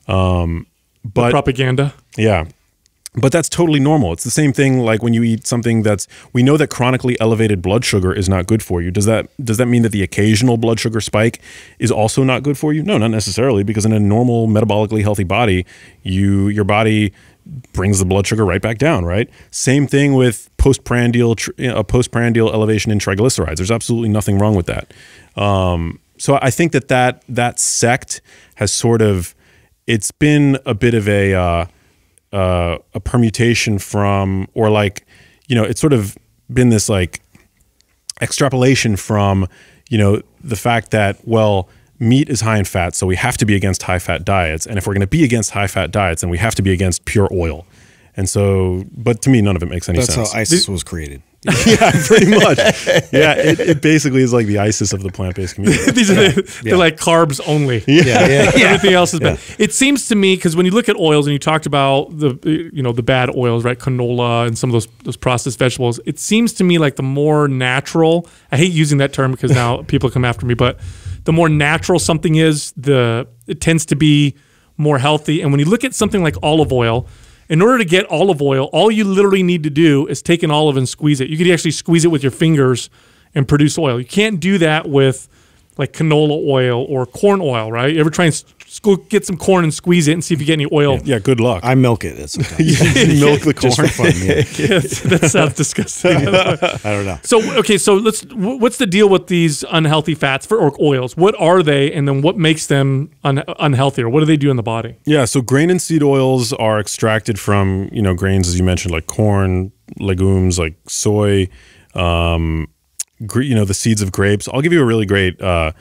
Um, but Propaganda. yeah. But that's totally normal. It's the same thing like when you eat something that's we know that chronically elevated blood sugar is not good for you. Does that does that mean that the occasional blood sugar spike is also not good for you? No, not necessarily because in a normal metabolically healthy body, you your body brings the blood sugar right back down, right? Same thing with postprandial a postprandial elevation in triglycerides. There's absolutely nothing wrong with that. Um, so I think that that that sect has sort of it's been a bit of a uh, uh, a permutation from, or like, you know, it's sort of been this like extrapolation from, you know, the fact that well, meat is high in fat, so we have to be against high fat diets, and if we're going to be against high fat diets, then we have to be against pure oil. And so, but to me, none of it makes any That's sense. how ISIS was created. Yeah, pretty much. Yeah, it, it basically is like the ISIS of the plant based community. These are the, they're like carbs only. Yeah, yeah, yeah. Everything else is bad. It seems to me because when you look at oils and you talked about the you know the bad oils, right? Canola and some of those those processed vegetables. It seems to me like the more natural. I hate using that term because now people come after me, but the more natural something is, the it tends to be more healthy. And when you look at something like olive oil. In order to get olive oil, all you literally need to do is take an olive and squeeze it. You could actually squeeze it with your fingers and produce oil. You can't do that with like canola oil or corn oil, right? You ever try and s- s- go get some corn and squeeze it and see if you get any oil? Yeah, good luck. I milk it sometimes. milk the corn. just for fun. Yeah. that sounds disgusting. I don't know. So okay, so let's. What's the deal with these unhealthy fats for or oils? What are they, and then what makes them un, unhealthy, or what do they do in the body? Yeah, so grain and seed oils are extracted from you know grains as you mentioned, like corn, legumes, like soy, um, gre- you know the seeds of grapes. I'll give you a really great uh,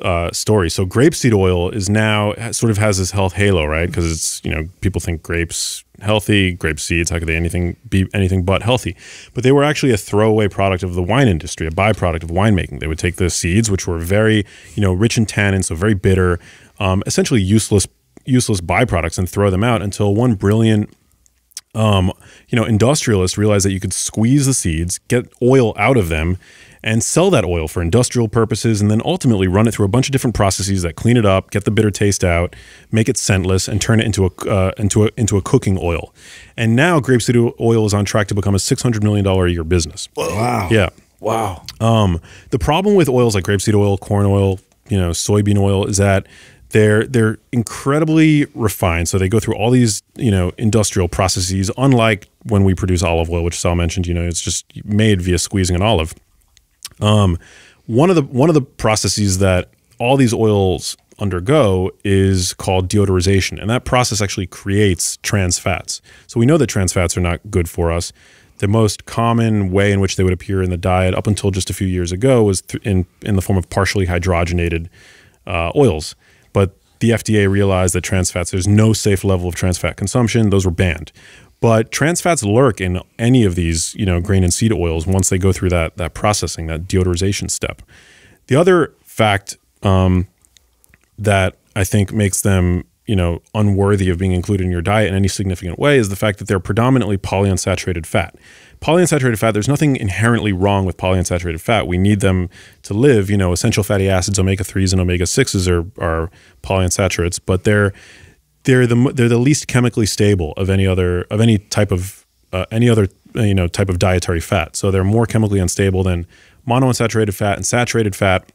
uh, story. So grapeseed oil is now sort of has this health halo, right? Because it's you know people think grapes healthy, grape seeds. How could they anything be anything but healthy? But they were actually a throwaway product of the wine industry, a byproduct of winemaking. They would take the seeds, which were very you know rich in tannin, so very bitter, um, essentially useless useless byproducts, and throw them out until one brilliant um, you know, industrialists realized that you could squeeze the seeds, get oil out of them, and sell that oil for industrial purposes, and then ultimately run it through a bunch of different processes that clean it up, get the bitter taste out, make it scentless, and turn it into a uh, into a into a cooking oil. And now grapeseed oil is on track to become a six hundred million dollar a year business. Wow. Yeah. Wow. Um, the problem with oils like grapeseed oil, corn oil, you know, soybean oil is that they're they're incredibly refined. So they go through all these you know industrial processes. Unlike when we produce olive oil, which Sal mentioned, you know, it's just made via squeezing an olive. Um, one of the one of the processes that all these oils undergo is called deodorization, and that process actually creates trans fats. So we know that trans fats are not good for us. The most common way in which they would appear in the diet up until just a few years ago was in in the form of partially hydrogenated uh, oils. But the FDA realized that trans fats, there's no safe level of trans fat consumption. Those were banned. But trans fats lurk in any of these, you know, grain and seed oils once they go through that that processing, that deodorization step. The other fact um, that I think makes them, you know, unworthy of being included in your diet in any significant way is the fact that they're predominantly polyunsaturated fat. Polyunsaturated fat, there's nothing inherently wrong with polyunsaturated fat. We need them to live. You know, essential fatty acids, omega 3s and omega 6s are, are polyunsaturates, but they're they're the they're the least chemically stable of any other of any type of uh, any other uh, you know type of dietary fat. So they're more chemically unstable than monounsaturated fat and saturated fat.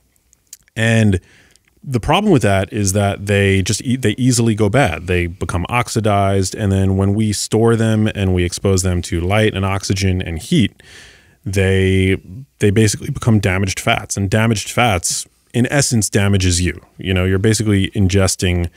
And the problem with that is that they just e- they easily go bad. They become oxidized, and then when we store them and we expose them to light and oxygen and heat, they they basically become damaged fats. And damaged fats, in essence, damages you. You know, you're basically ingesting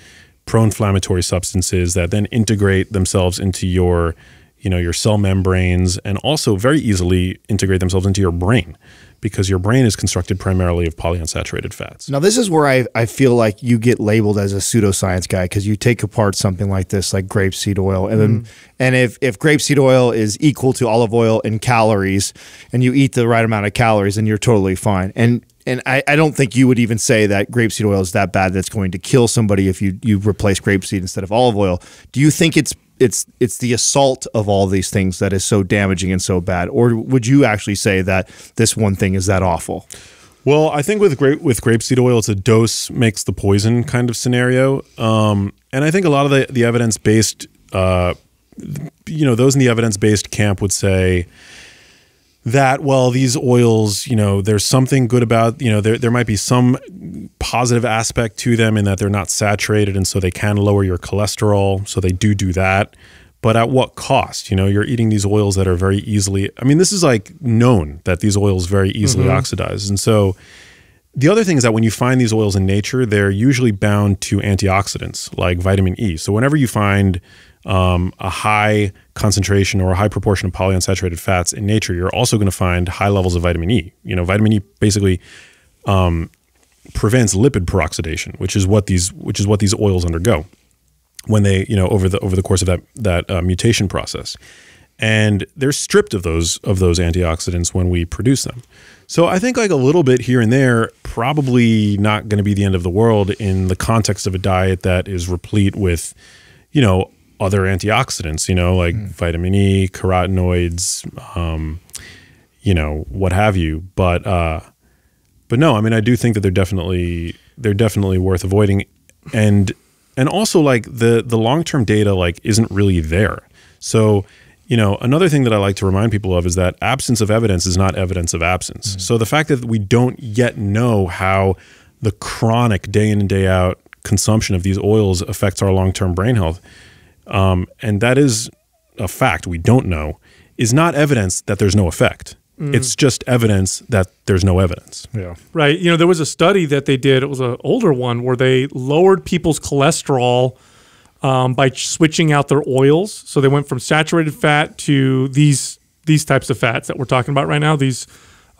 pro-inflammatory substances that then integrate themselves into your you know your cell membranes and also very easily integrate themselves into your brain because your brain is constructed primarily of polyunsaturated fats. Now, this is where I, I feel like you get labeled as a pseudoscience guy because you take apart something like this, like grapeseed oil, and then mm-hmm. and if if grapeseed oil is equal to olive oil in calories, and you eat the right amount of calories, then you're totally fine. And and I, I don't think you would even say that grapeseed oil is that bad that's going to kill somebody if you you replace grapeseed instead of olive oil. Do you think it's it's it's the assault of all these things that is so damaging and so bad, or would you actually say that this one thing is that awful? Well, I think with grape with grapeseed oil, it's a dose makes the poison kind of scenario, um, and I think a lot of the the evidence based, uh, you know, those in the evidence based camp would say that well these oils you know there's something good about you know there, there might be some positive aspect to them in that they're not saturated and so they can lower your cholesterol so they do do that. But at what cost? You know you're eating these oils that are very easily i mean this is like known that these oils very easily mm-hmm. oxidize and so the other thing is that when you find these oils in nature, they're usually bound to antioxidants like vitamin E. So whenever you find um, a high concentration or a high proportion of polyunsaturated fats in nature, you're also going to find high levels of vitamin E. You know, vitamin E basically um, prevents lipid peroxidation, which is what these which is what these oils undergo when they you know over the over the course of that that uh, mutation process and they're stripped of those of those antioxidants when we produce them so i think like a little bit here and there probably not going to be the end of the world in the context of a diet that is replete with you know other antioxidants you know like vitamin e carotenoids um, you know what have you. But uh but no i mean i do think that they're definitely they're definitely worth avoiding. And and also like the the long-term data like isn't really there. So you know another thing that i like to remind people of is that absence of evidence is not evidence of absence. So the fact that we don't yet know how the chronic day in and day out consumption of these oils affects our long term brain health. Um, and that is a fact we don't know, is not evidence that there's no effect. It's just evidence that there's no evidence. Yeah. Right. You know, there was a study that they did. It was an older one where they lowered people's cholesterol um, by switching out their oils. So they went from saturated fat to these these types of fats that we're talking about right now. These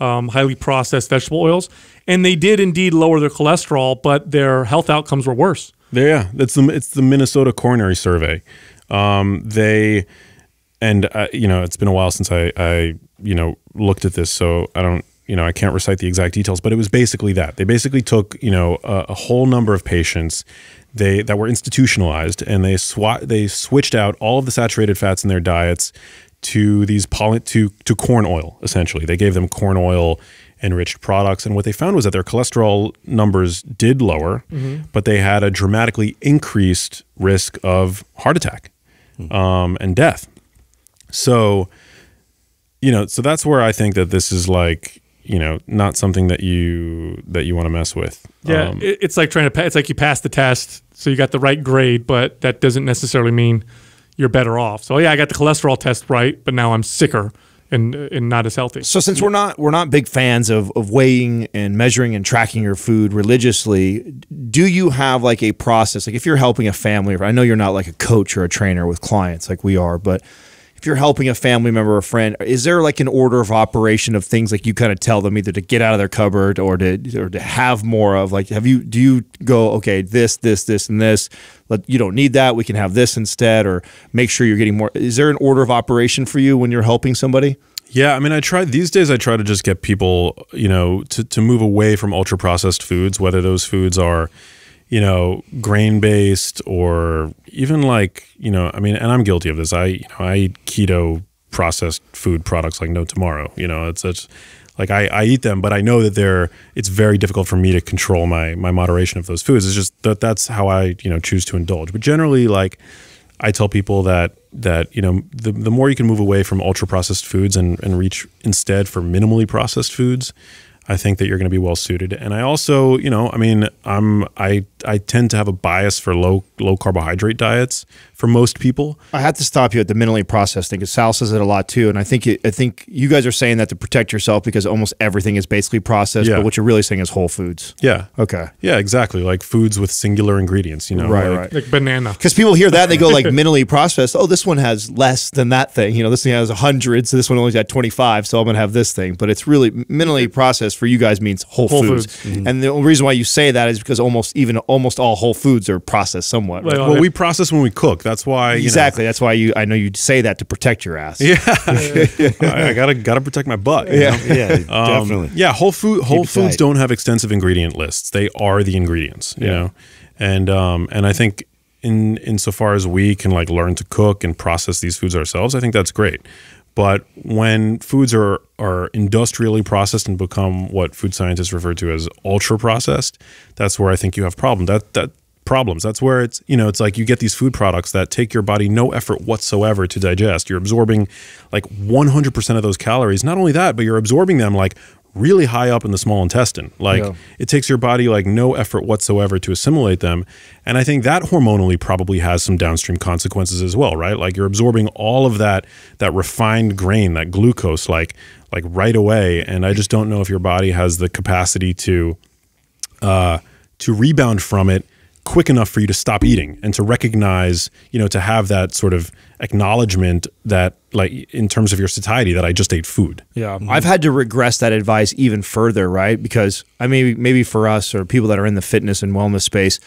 um, highly processed vegetable oils, and they did indeed lower their cholesterol, but their health outcomes were worse. Yeah, that's the it's the Minnesota Coronary Survey. Um, they and uh, you know it's been a while since I I you know looked at this, so I don't you know I can't recite the exact details, but it was basically that they basically took you know a, a whole number of patients they that were institutionalized and they swat they switched out all of the saturated fats in their diets to these poly to to corn oil essentially. They gave them corn oil enriched products and what they found was that their cholesterol numbers did lower but they had a dramatically increased risk of heart attack um, and death so you know so that's where i think that this is like you know not something that you that you want to mess with Yeah, Um, it's like trying to. Pa- it's like you pass the test, so you got the right grade, but that doesn't necessarily mean you're better off. So yeah, I got the cholesterol test right, but now I'm sicker and and not as healthy. So since we're not we're not big fans of of weighing and measuring and tracking your food religiously, do you have like a process? Like if you're helping a family, I know you're not like a coach or a trainer with clients like we are, but if you're helping a family member or friend, is there like an order of operation of things like you kind of tell them either to get out of their cupboard or to or to have more of? Like, have you do you go okay this this this and this? Let you don't need that. We can have this instead, or make sure you're getting more. Is there an order of operation for you when you're helping somebody? Yeah, I mean, I try these days. I try to just get people, you know, to to move away from ultra processed foods, whether those foods are, you know, grain based or even like, you know, I mean, and I'm guilty of this. I, you know, I eat keto processed food products like no tomorrow. You know, it's it's like I, I eat them, but I know that they're. It's very difficult for me to control my my moderation of those foods. It's just that that's how I you know choose to indulge. But generally, like I tell people that that you know the the more you can move away from ultra processed foods and and reach instead for minimally processed foods, I think that you're going to be well suited. And I also, you know, I mean, I'm I I tend to have a bias for low low carbohydrate diets for most people. I have to stop you at the minimally processed thing because Sal says it a lot too, and I think it, I think you guys are saying that to protect yourself because almost everything is basically processed. Yeah. But what you're really saying is whole foods. Yeah. Okay. Yeah, exactly. Like foods with singular ingredients, you know. Right, like- right. Like banana. Because people hear that and they go like minimally processed. Oh, this one has less than that thing. You know, this thing has hundred, so this one only got twenty five. So I'm gonna have this thing. But it's really minimally processed for you guys means whole, Whole foods. foods. Mm-hmm. And the only reason why you say that is because almost even almost all whole foods are processed somewhat. right? Right. Well, we process when we cook. That's why you know, exactly. That's why you. I know you say that to protect your ass. Yeah. I, I gotta gotta protect my butt. you Yeah. know? Yeah, Um, definitely. Yeah, Whole Food Whole it Foods tight. don't have extensive ingredient lists. They are the ingredients, you know. And um and I think in insofar as we can like learn to cook and process these foods ourselves, I think that's great. But when foods are are industrially processed and become what food scientists refer to as ultra processed, that's where I think you have problem. That that problems. That's where it's you know it's like you get these food products that take your body no effort whatsoever to digest. You're absorbing like 100% of those calories. Not only that, but you're absorbing them like really high up in the small intestine. Like Yeah. it takes your body like no effort whatsoever to assimilate them. And I think that hormonally probably has some downstream consequences as well, right? Like you're absorbing all of that that refined grain, that glucose like like right away and I just don't know if your body has the capacity to uh, to rebound from it quick enough for you to stop eating and to recognize, you know, to have that sort of acknowledgement that, like, in terms of your satiety, that I just ate food. Yeah, I've had to regress that advice even further, right? Because I mean, maybe for us or people that are in the fitness and wellness space,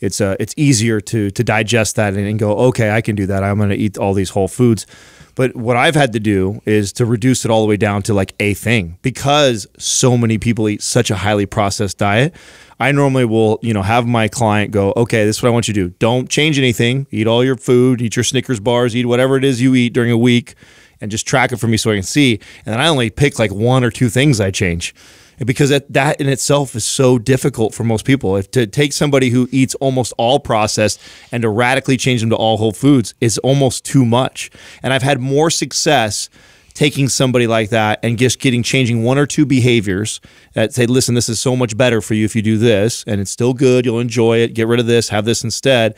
it's uh, it's easier to to digest that and, and go, okay, I can do that. I'm going to eat all these whole foods. But what I've had to do is to reduce it all the way down to like a thing because so many people eat such a highly processed diet. I normally will, you know, have my client go, okay, this is what I want you to do. Don't change anything. Eat all your food, eat your Snickers bars, eat whatever it is you eat during a week and just track it for me so I can see. And then I only pick like one or two things I change. Because that, that in itself is so difficult for most people. If to take somebody who eats almost all processed and to radically change them to all whole foods is almost too much. And I've had more success taking somebody like that and just getting changing one or two behaviors that say, listen, this is so much better for you if you do this, and it's still good, you'll enjoy it, get rid of this, have this instead.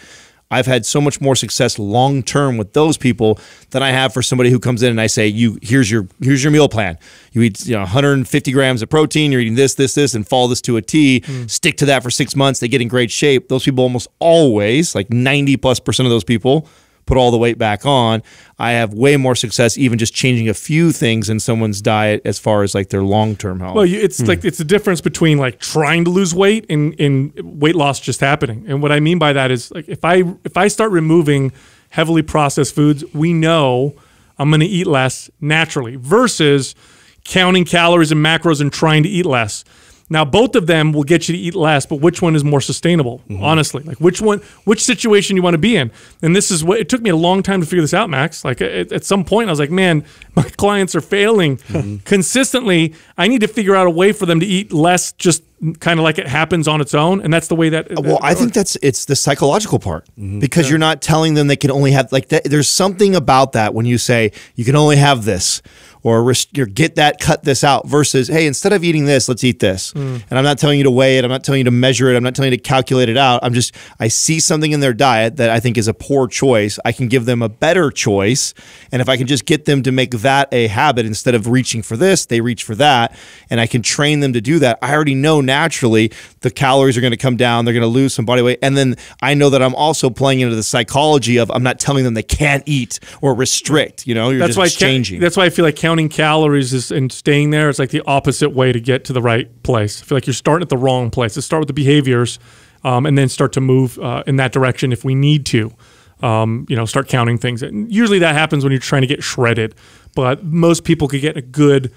I've had so much more success long term with those people than I have for somebody who comes in and I say, "You here's your here's your meal plan. You eat you know 150 grams of protein. You're eating this, this, this, and follow this to a T. Mm. Stick to that for six months. They get in great shape. Those people almost always, like 90 plus percent of those people, put all the weight back on. I have way more success even just changing a few things in someone's diet as far as like their long term health. Well, you, it's hmm. like it's the difference between like trying to lose weight and, and weight loss just happening. And what I mean by that is like if I if I start removing heavily processed foods, we know I'm going to eat less naturally versus counting calories and macros and trying to eat less. Now, both of them will get you to eat less, but which one is more sustainable? Mm-hmm. Honestly, like which one, which situation you want to be in? And this is what it took me a long time to figure this out, Max. Like at, at some point, I was like, man, my clients are failing mm-hmm. consistently. I need to figure out a way for them to eat less, just kind of like it happens on its own. And that's the way that. Well, I think that's it's the psychological part mm-hmm. because you're not telling them they can only have like that, there's something about that when you say you can only have this or get that cut this out versus hey instead of eating this let's eat this. Hmm. And I'm not telling you to weigh it. I'm not telling you to measure it. I'm not telling you to calculate it out. I'm just I see something in their diet that I think is a poor choice. I can give them a better choice. And if I can just get them to make that a habit instead of reaching for this they reach for that. And I can train them to do that. I already know naturally the calories are going to come down. They're going to lose some body weight. And then I know that I'm also playing into the psychology of I'm not telling them they can't eat or restrict you know? You're that's just why exchanging. that's why I feel like counting calories is and staying there is like the opposite way to get to the right place. I feel like you're starting at the wrong place. Let's start with the behaviors, um, and then start to move uh, in that direction if we need to. Um, you know, start counting things. And usually that happens when you're trying to get shredded, but most people could get a good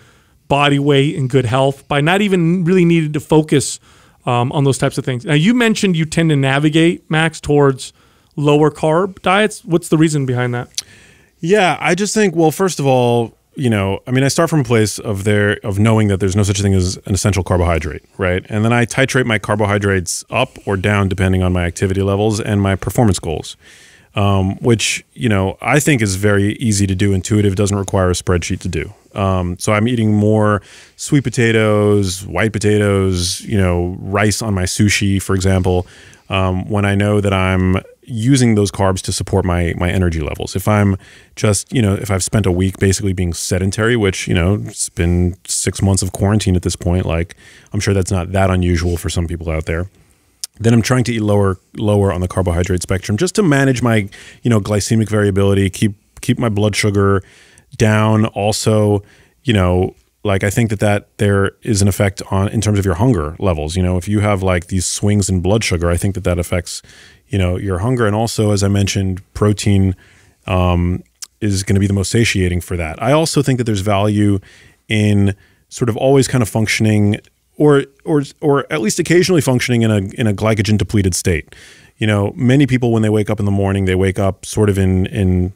body weight and good health by not even really needing to focus um, on those types of things. Now, you mentioned you tend to navigate Max towards lower carb diets. What's the reason behind that? Yeah, I just think well, first of all, you know, I mean, I start from a place of there of knowing that there's no such thing as an essential carbohydrate, right? And then I titrate my carbohydrates up or down depending on my activity levels and my performance goals. Um, which you know I think is very easy to do, intuitive, doesn't require a spreadsheet to do. Um, so I'm eating more sweet potatoes, white potatoes, you know, rice on my sushi, for example, um, when I know that I'm using those carbs to support my my energy levels. If I'm just, you know, if I've spent a week basically being sedentary, which, you know, it's been 6 months of quarantine at this point, like I'm sure that's not that unusual for some people out there. Then I'm trying to eat lower lower on the carbohydrate spectrum just to manage my, you know, glycemic variability, keep keep my blood sugar down. Also, you know, like I think that that there is an effect on in terms of your hunger levels. You know, if you have like these swings in blood sugar, I think that that affects, you know, your hunger. And also, as I mentioned, protein um, is going to be the most satiating for that. I also think that there's value in sort of always kind of functioning or or or at least occasionally functioning in a in a glycogen depleted state. You know, many people when they wake up in the morning, they wake up sort of in in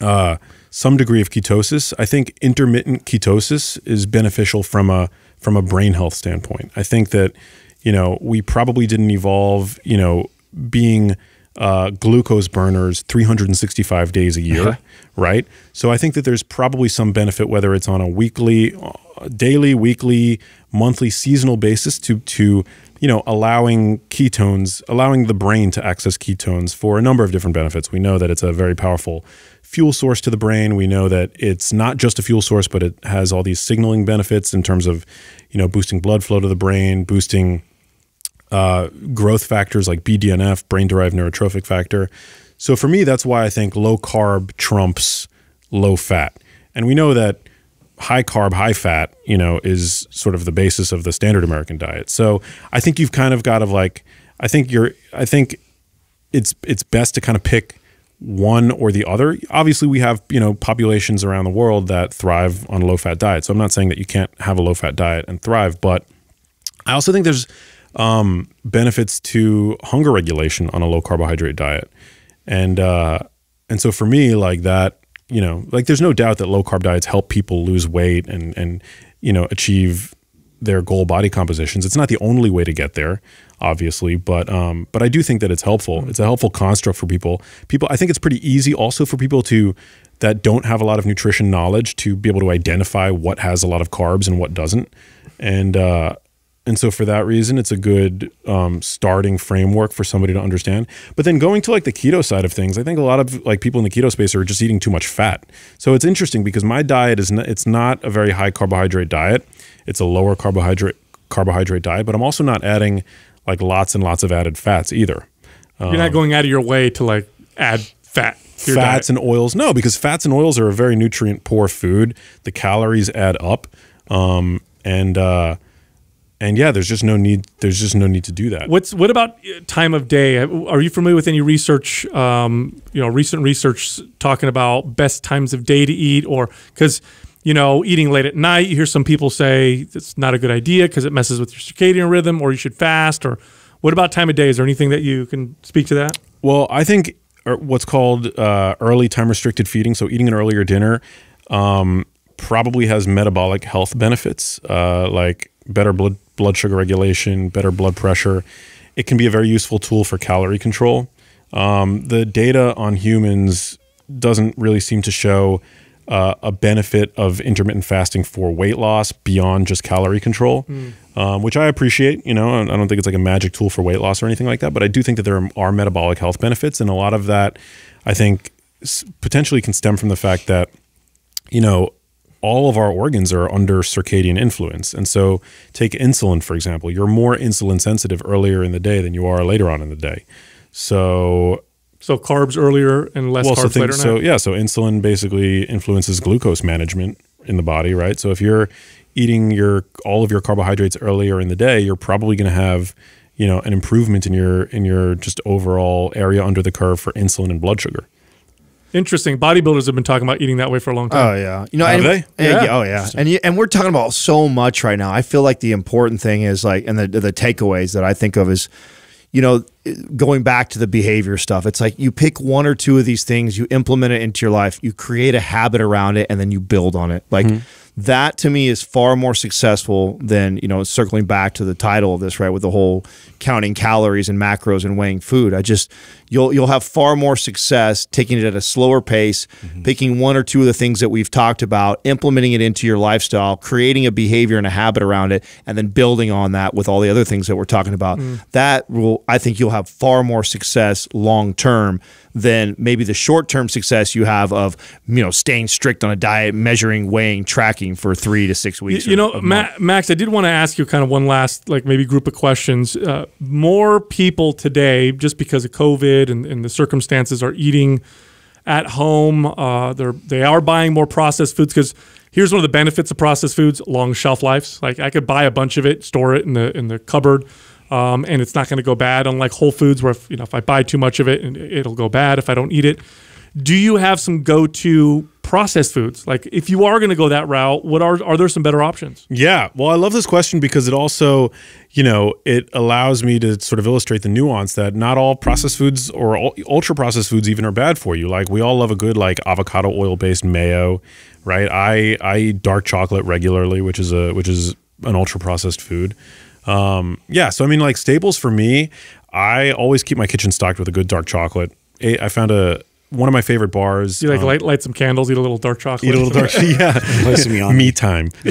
uh, some degree of ketosis. I think intermittent ketosis is beneficial from a from a brain health standpoint. I think that you know we probably didn't evolve you know being uh, glucose burners 365 days a year, right? So I think that there's probably some benefit whether it's on a weekly, uh, daily, weekly, monthly, seasonal basis to to you know allowing ketones, allowing the brain to access ketones for a number of different benefits. We know that it's a very powerful fuel source to the brain. We know that it's not just a fuel source, but it has all these signaling benefits in terms of you know boosting blood flow to the brain, boosting uh, growth factors like BDNF, brain derived neurotrophic factor. So for me, that's why I think low carb trumps low fat. And we know that high carb, high fat, you know, is sort of the basis of the standard American diet. So I think you've kind of got to like, I think you're, I think it's it's best to kind of pick one or the other. Obviously, we have you know populations around the world that thrive on a low fat diet. So I'm not saying that you can't have a low fat diet and thrive, but I also think there's um, benefits to hunger regulation on a low carbohydrate diet, and uh, and so for me, like that, you know, like there's no doubt that low carb diets help people lose weight and and you know achieve their goal body compositions. It's not the only way to get there, obviously, but um, but I do think that it's helpful. It's a helpful construct for people. People, I think it's pretty easy also for people to that don't have a lot of nutrition knowledge to be able to identify what has a lot of carbs and what doesn't, and uh, and so for that reason, it's a good um, starting framework for somebody to understand. But then going to like the keto side of things, I think a lot of like people in the keto space are just eating too much fat. So it's interesting because my diet is not, it's not a very high carbohydrate diet. It's a lower carbohydrate carbohydrate diet, but I'm also not adding like lots and lots of added fats either. You're not going out of your way to like add fat. to your fats diet. and oils. No, because fats and oils are a very nutrient poor food. The calories add up, um, and uh, and yeah, there's just no need. There's just no need to do that. What's what about uh, time of day? Are you familiar with any research? Um, you know, recent research talking about best times of day to eat, or because you know, eating late at night. You hear some people say it's not a good idea because it messes with your circadian rhythm, or you should fast. Or what about time of day? Is there anything that you can speak to that? Well, I think uh, what's called uh, early time restricted feeding, so eating an earlier dinner, um, probably has metabolic health benefits uh, like better blood blood sugar regulation, better blood pressure. It can be a very useful tool for calorie control. Um, the data on humans doesn't really seem to show uh, a benefit of intermittent fasting for weight loss beyond just calorie control, um, which I appreciate. You know, I don't think it's like a magic tool for weight loss or anything like that, but I do think that there are metabolic health benefits, and a lot of that, I think, s- potentially can stem from the fact that, you know, all of our organs are under circadian influence. And so, take insulin, for example. You're more insulin sensitive earlier in the day than you are later on in the day. So, So carbs earlier and less well, so, carbs think, later. so night. yeah, so insulin basically influences glucose management in the body, right? So if you're eating your all of your carbohydrates earlier in the day, you're probably going to have you know an improvement in your in your just overall area under the curve for insulin and blood sugar. Interesting. Bodybuilders have been talking about eating that way for a long time. Oh yeah, you know, Have and, they? and- Yeah. oh yeah, and you, and we're talking about so much right now. I feel like the important thing is like, and the the takeaways that I think of is, you know, going back to the behavior stuff. It's like you pick one or two of these things, you implement it into your life, you create a habit around it, and then you build on it. Like mm-hmm. That to me is far more successful than you know circling back to the title of this right with the whole counting calories and macros and weighing food. I just you'll you'll have far more success taking it at a slower pace mm-hmm. picking one or two of the things that we've talked about implementing it into your lifestyle creating a behavior and a habit around it and then building on that with all the other things that we're talking about. Mm. That will i think you'll have far more success long term than maybe the short term success you have of you know staying strict on a diet measuring weighing tracking for three to six weeks you or know, Ma- Max, I did want to ask you kind of one last, like maybe group of questions. Uh, more people today, just because of COVID and, and the circumstances, are eating at home. Uh, they're they are buying more processed foods because here's one of the benefits of processed foods: long shelf lives. Like I could buy a bunch of it, store it in the in the cupboard. Um, and it's not going to go bad, unlike Whole Foods, where if, you know if I buy too much of it, and it'll go bad if I don't eat it. Do you have some go-to processed foods? Like if you are going to go that route, what are are there some better options? Yeah. Well, I love this question because it also, you know, it allows me to sort of illustrate the nuance that not all processed foods or ultra processed foods even are bad for you. Like we all love a good like avocado oil based mayo, right? I I eat dark chocolate regularly, which is a which is an ultra processed food. Um, yeah, so I mean like staples for me, I always keep my kitchen stocked with a good dark chocolate. I I found a one of my favorite bars. You like um, light light some candles, eat a little dark chocolate. eat a little dark yeah Play some Yanni. me time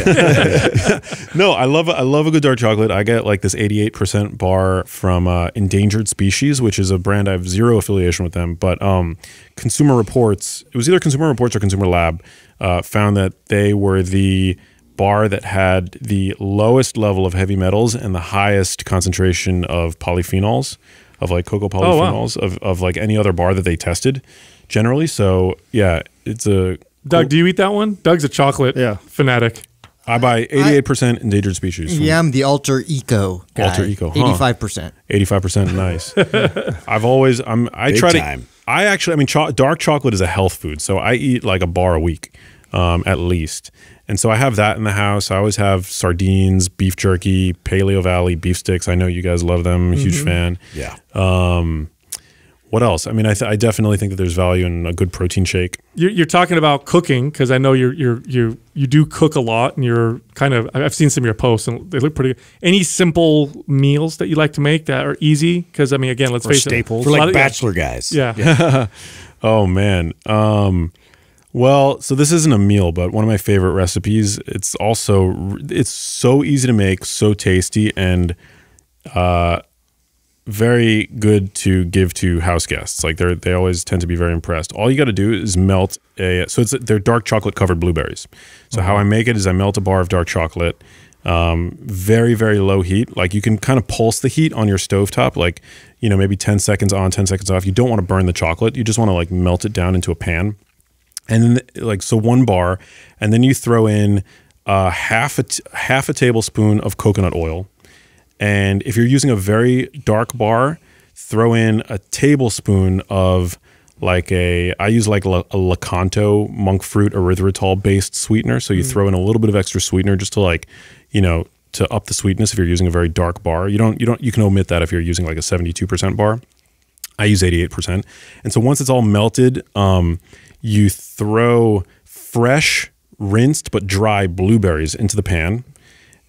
no i love i love a good dark chocolate i get like this 88% bar from uh, endangered species which is a brand i have zero affiliation with them but um, consumer reports it was either consumer reports or consumer lab uh, found that they were the bar that had the lowest level of heavy metals and the highest concentration of polyphenols of like cocoa Oh, wow. polyphenols of, of like any other bar that they tested generally so yeah it's a Doug, do you eat that one? Doug's a chocolate Yeah. fanatic. I buy 88% endangered species. from Yeah, I'm the Alter Eco guy. Alter Eco, huh. Eighty-five percent. 85% nice. I've always I'm I Big try time. to I actually I mean cho- dark chocolate is a health food. So I eat like a bar a week um, at least. And so I have that in the house. I always have sardines, beef jerky, Paleovalley beef sticks. I know you guys love them. I'm a huge fan. Yeah. what else? I mean, I, th- I definitely think that there's value in a good protein shake. You're, you're talking about cooking because I know you're you're you you do cook a lot and you're kind of I've seen some of your posts and they look pretty good. Any simple meals that you like to make that are easy? Because I mean, again, let's Or face staples. it, For a lot like of- bachelor guys. Yeah, yeah. Oh man. Um, well, so this isn't a meal, but one of my favorite recipes. It's also it's so easy to make, so tasty, and uh, very good to give to house guests. Like they're they always tend to be very impressed. All you got to do is melt a so it's they're dark chocolate covered blueberries. So how I make it is I melt a bar of dark chocolate. Um, very very low heat. Like you can kind of pulse the heat on your stovetop, like you know maybe ten seconds on, ten seconds off. You don't want to burn the chocolate. You just want to like melt it down into a pan and then like so one bar, and then you throw in uh, half a t- half a tablespoon of coconut oil, and if you're using a very dark bar, throw in a tablespoon of like a I use like a, a Lakanto monk fruit erythritol based sweetener. So you throw in a little bit of extra sweetener just to like you know to up the sweetness if you're using a very dark bar. You don't you don't you can omit that if you're using like a 72% bar. I use 88%. And so once it's all melted, um, you throw fresh, rinsed but dry blueberries into the pan.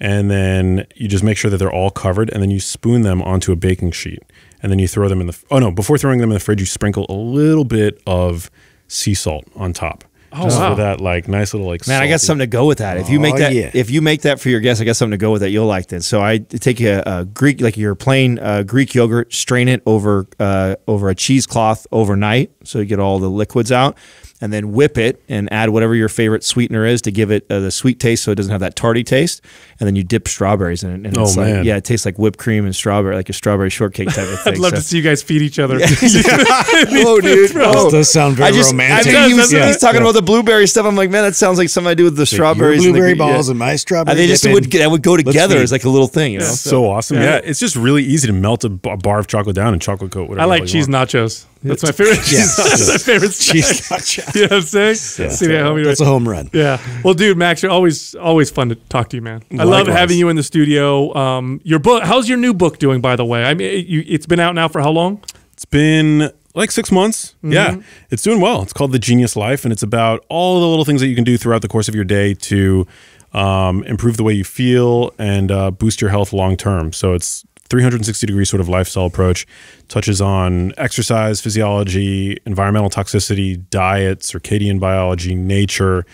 And then you just make sure that they're all covered. And then you spoon them onto a baking sheet. And then you throw them in the, oh no, before throwing them in the fridge, you sprinkle a little bit of sea salt on top. Oh, just wow. for that like nice little like Man, I got something to go with that. If you make Oh, that, yeah. if you make that for your guests, I got something to go with that. You'll like that. So I take a, a Greek, like your plain uh, Greek yogurt, strain it over uh, over a cheesecloth overnight, so you get all the liquids out, and then whip it and add whatever your favorite sweetener is to give it uh, the sweet taste, so it doesn't have that tarty taste. And then you dip strawberries in it, and Oh, it's like, man. yeah, it tastes like whipped cream and strawberry, like a strawberry shortcake type of thing. I'd love So- to see you guys feed each other. oh, dude. This Oh. does sound very I just, romantic. I mean, he was, Yeah. he's talking about the blueberry stuff. I'm like, man, that sounds like something I do with the Your strawberries. and the blueberry yeah. balls and my strawberry. And they just would that would go together feed. as like a little thing, you know. That's so awesome. Yeah. Yeah. it's just really easy to melt a bar of chocolate down and chocolate coat whatever. I the like hell cheese nachos. That's my favorite. cheese. That's my favorite. Cheese. You know what I'm saying? See that, homie? That's a home run. Yeah. Well, dude, Max, you're always always fun to talk to you, man. I love having you in the studio. Um, your book. How's your new book doing, by the way? I mean, you, it's been out now for how long? It's been like six months. Yeah, it's doing well. It's called The Genius Life, and it's about all the little things that you can do throughout the course of your day to um, improve the way you feel and uh, boost your health long term. So it's 360 degree sort of lifestyle approach, touches on exercise, physiology, environmental toxicity, diet, circadian biology, nature.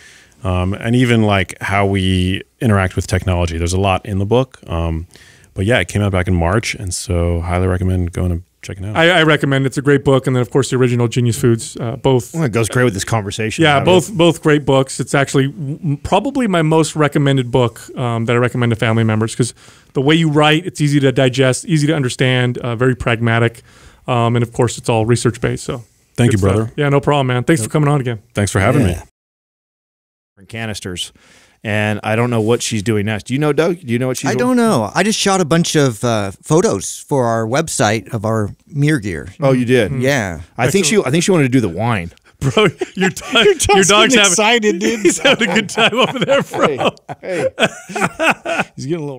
Um, and even like how we interact with technology. There's a lot in the book. Um, but yeah, it came out back in March, and so highly recommend going to check it out. I, I recommend. It's a great book, and then of course the original Genius Foods. Uh, both. Well, it goes great with this conversation. Yeah, Having- both both great books. It's actually probably my most recommended book um, that I recommend to family members because the way you write, it's easy to digest, easy to understand, uh, very pragmatic, um, and of course it's all research based. So Thank you, brother. stuff. Yeah, no problem, man. Thanks for coming on again. Thanks for having me. Yeah. different canisters. And I don't know what she's doing next. Do you know, Doug? Do you know what she's I don't know. I just shot a bunch of uh, photos for our website of our mirror gear. Oh, you did? Yeah. I think she I think she wanted to do the wine. Bro, your, dog, your, dog's having, excited, dude. he's having a good time over there, bro. Hey. He's getting a little.